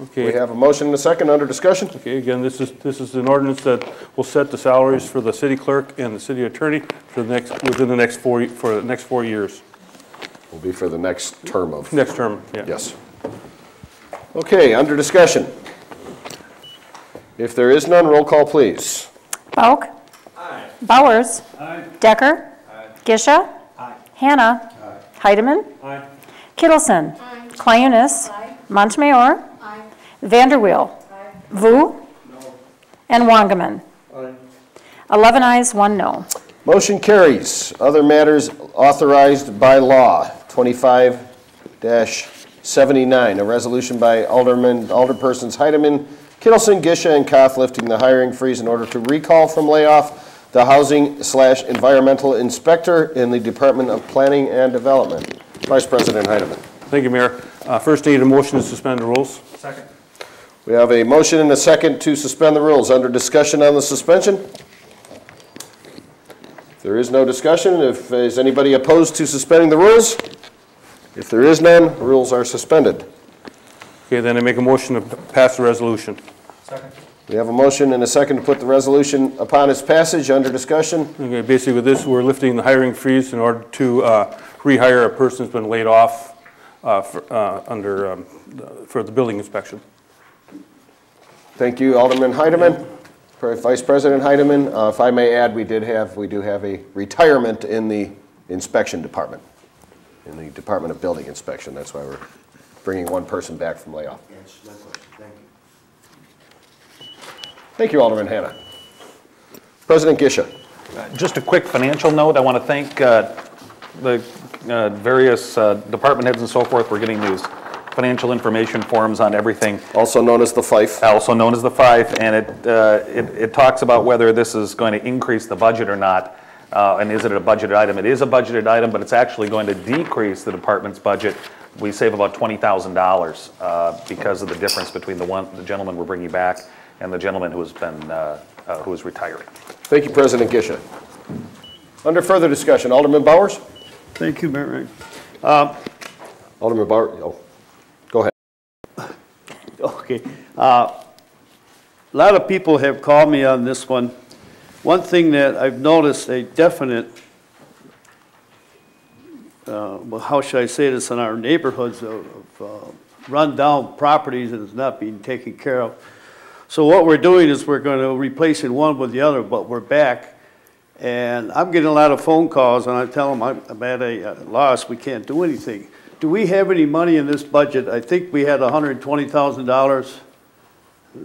Okay. We have a motion and a second under discussion. Okay, again, this is, this is an ordinance that will set the salaries for the city clerk and the city attorney for the next, within the next four, for the next four years. Will be for the next term of. Next term, yeah. Yes. Okay, under discussion. If there is none, roll call, please. Bauk? Bowers? Decker? Gisha? Hannah? Heidemann? Kittleson? Clunas? Montemayor? Vanderweel? Vu? And Wangerman. 11 ayes, 1 no. Motion carries. Other matters authorized by law, 25-79, a resolution by Alderman, Alderpersons Heidemann, Kittleson, Gisha, and Koth lifting the hiring freeze in order to recall from layoff the housing slash environmental inspector in the Department of Planning and Development. Vice President Heidemann. Thank you, Mayor. Uh, First, I need a motion to suspend the rules. Second. We have a motion and a second to suspend the rules. Under discussion on the suspension? If there is no discussion, if, is anybody opposed to suspending the rules? If there is none, rules are suspended. Okay, then I make a motion to pass the resolution. Second. We have a motion and a second to put the resolution upon its passage. Under discussion? Okay, basically with this, we're lifting the hiring freeze in order to uh, rehire a person who's been laid off uh, for, uh, under, um, the- for the building inspection. Thank you, Alderman Heidemann. For Vice President Heidemann, uh, if I may add, we did have, we do have a retirement in the inspection department, in the Department of Building Inspection. That's why we're bringing one person back from layoff. Thank you, Thank you, Alderman Hanna. President Gisha. Just a quick financial note. I want to thank uh, the uh, various uh, department heads and so forth. We're getting these financial information forms on everything. Also known as the FIFE. Also known as the FIFE, and it, uh, it, it talks about whether this is going to increase the budget or not. Uh, and is it a budgeted item? It is a budgeted item, but it's actually going to decrease the department's budget. We save about $20,000 uh, because of the difference between the one, the gentleman we're bringing back and the gentleman who has been, uh, uh, who is retiring. Thank you, President Gisha. Under further discussion, Alderman Bowers? Thank you, Mayor. Uh, Alderman Bowers, oh, Okay. Uh, A lot of people have called me on this one. One thing that I've noticed a definite, uh, well, how should I say this, in our neighborhoods of of, uh, run-down properties that is not being taken care of. So what we're doing is we're going to replacing one with the other, but we're back. And I'm getting a lot of phone calls and I tell them I'm at a loss, we can't do anything. Do we have any money in this budget? I think we had $120,000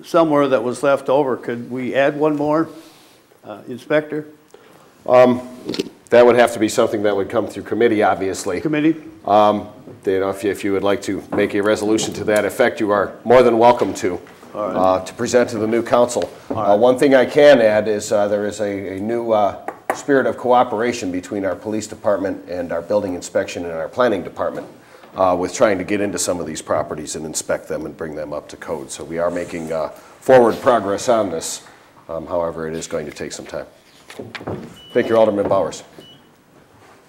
somewhere that was left over. Could we add one more, uh, Inspector? Um, That would have to be something that would come through committee, obviously. Committee? Um, You know, if you, if you would like to make a resolution to that effect, you are more than welcome to, right. uh, to present to the new council. Uh, One thing I can add is uh, there is a, a new uh, spirit of cooperation between our police department and our building inspection and our planning department uh, with trying to get into some of these properties and inspect them and bring them up to code. So we are making uh, forward progress on this. Um, However, it is going to take some time. Thank you, Alderman Bowers.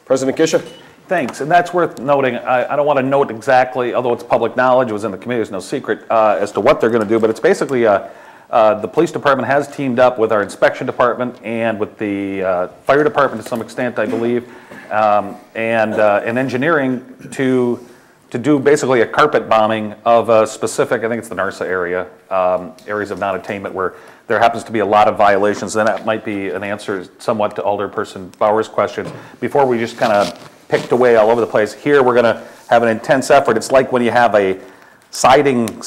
President Gisha? Thanks, and that's worth noting. I, I don't want to note exactly, although it's public knowledge, it was in the committee, it's no secret, uh, as to what they're going to do, but it's basically, uh, uh, the police department has teamed up with our inspection department and with the uh, fire department to some extent, I believe, um, and, uh, and engineering to, to do basically a carpet bombing of a specific, I think it's the NARSA area, um, areas of non-attainment where there happens to be a lot of violations, Then that might be an answer somewhat to Alderperson Bowers' questions. Before we just kind of picked away all over the place, here we're gonna have an intense effort. It's like when you have a siding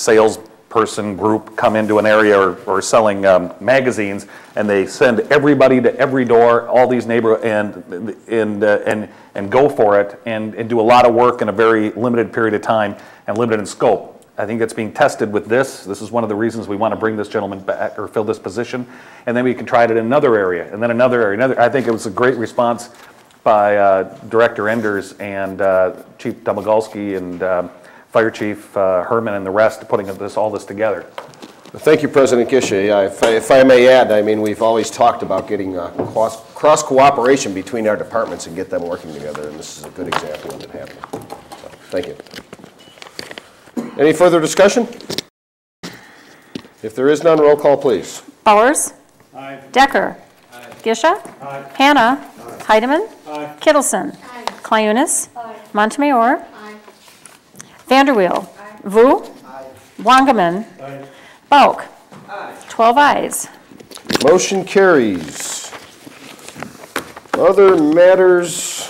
salesperson group come into an area or, or selling um, magazines, and they send everybody to every door, all these neighbor, and, and, uh, and, and go for it, and, and do a lot of work in a very limited period of time and limited in scope. I think that's being tested with this. This is one of the reasons we want to bring this gentleman back or fill this position. And then we can try it in another area and then another area. Another, I think it was a great response by uh, Director Enders and uh, Chief Domagalski and um, Fire Chief uh, Herman and the rest putting this, all this together. Thank you, President Gisha. Yeah, If I- if I may add, I mean, we've always talked about getting uh, cross cross cooperation between our departments and get them working together, and this is a good example of it happening. So, Thank you. Any further discussion? If there is none, roll call, please. Bowers? Decker? Aye. Gisha? Hannah? Aye. Heidemann? Aye. Kittleson? Clayunas? Aye. Montemayor? Vanderweel? Vu? Wangerman? Bauk? 12 ayes. Motion carries. Other matters,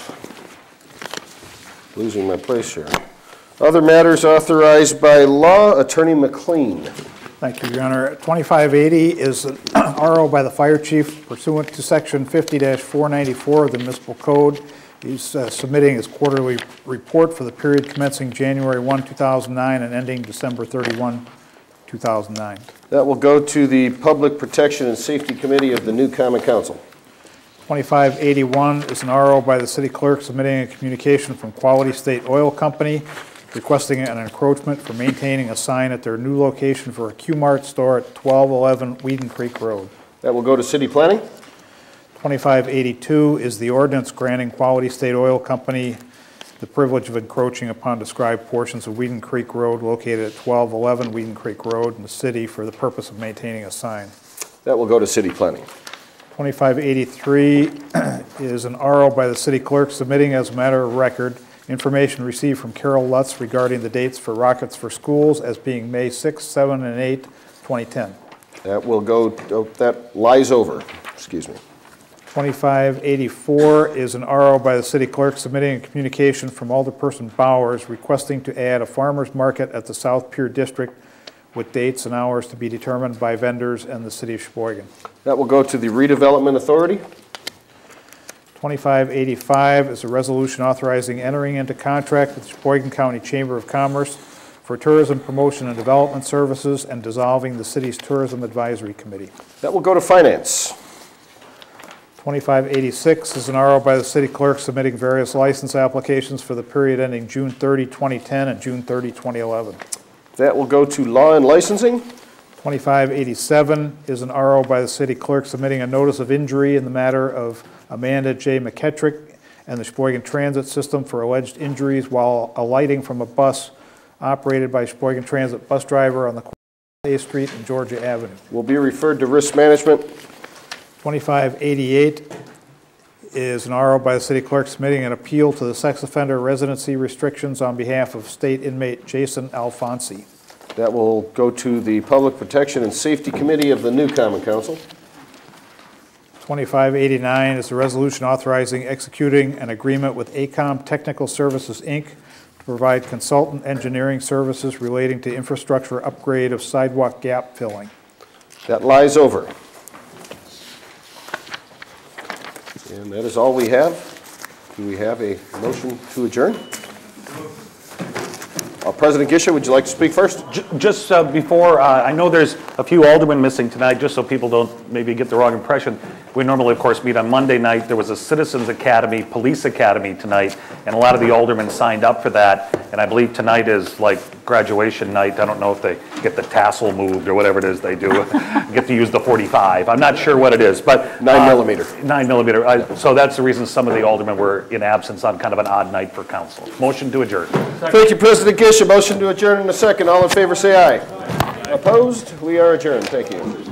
losing my place here. Other matters authorized by law, Attorney McLean. Thank you, Your Honor. 2580 is an RO by the fire chief pursuant to Section 50-494 of the municipal code. He's uh, submitting his quarterly report for the period commencing January 1, 2009 and ending December 31, 2009. That will go to the Public Protection and Safety Committee of the new Common Council. 2581 is an RO by the city clerk submitting a communication from Quality State Oil Company requesting an encroachment for maintaining a sign at their new location for a Q-Mart store at 1211 Weeden Creek Road. That will go to City Planning. 2582 is the ordinance granting Quality State Oil Company the privilege of encroaching upon described portions of Weeden Creek Road located at 1211 Weeden Creek Road in the city for the purpose of maintaining a sign. That will go to City Planning. 2583 is an RO by the city clerk submitting as a matter of record information received from Carol Lutz regarding the dates for Rockets for Schools as being May 6, 7, and 8, 2010. That will go, oh, that lies over, excuse me. 2584 is an RO by the city clerk submitting a communication from Alderperson Bowers requesting to add a farmer's market at the South Pier District with dates and hours to be determined by vendors and the city of Sheboygan. That will go to the Redevelopment Authority. 2585 is a resolution authorizing entering into contract with the Sheboygan County Chamber of Commerce for tourism promotion and development services and dissolving the city's Tourism Advisory Committee. That will go to Finance. 2586 is an RO by the city clerk submitting various license applications for the period ending June 30, 2010 and June 30, 2011. That will go to Law and Licensing. 2587 is an RO by the city clerk submitting a notice of injury in the matter of Amanda J. McKettrick and the Sheboygan Transit System for alleged injuries while alighting from a bus operated by Sheboygan Transit bus driver on the A Street and Georgia Avenue. Will be referred to risk management. 2588 is an RO by the city clerk submitting an appeal to the sex offender residency restrictions on behalf of state inmate Jason Alfonsi. That will go to the Public Protection and Safety Committee of the new Common Council. 2589 is a resolution authorizing executing an agreement with AECOM Technical Services, Inc. to provide consultant engineering services relating to infrastructure upgrade of sidewalk gap filling. That lies over. And that is all we have. Do we have a motion to adjourn? Uh, President Gisha, would you like to speak first? J- Just uh, before, uh, I know there's a few aldermen missing tonight, just so people don't maybe get the wrong impression. We normally, of course, meet on Monday night. There was a Citizens Academy, Police Academy tonight, and a lot of the aldermen signed up for that. And I believe tonight is like graduation night. I don't know if they get the tassel moved or whatever it is they do, get to use the 45. I'm not sure what it is, but. Nine uh, millimeter. Nine millimeter. Uh, So that's the reason some of the aldermen were in absence on kind of an odd night for council. Motion to adjourn. Thank you, President Gisha. Motion to adjourn in a second. All in favor, say aye. Opposed? We are adjourned. Thank you.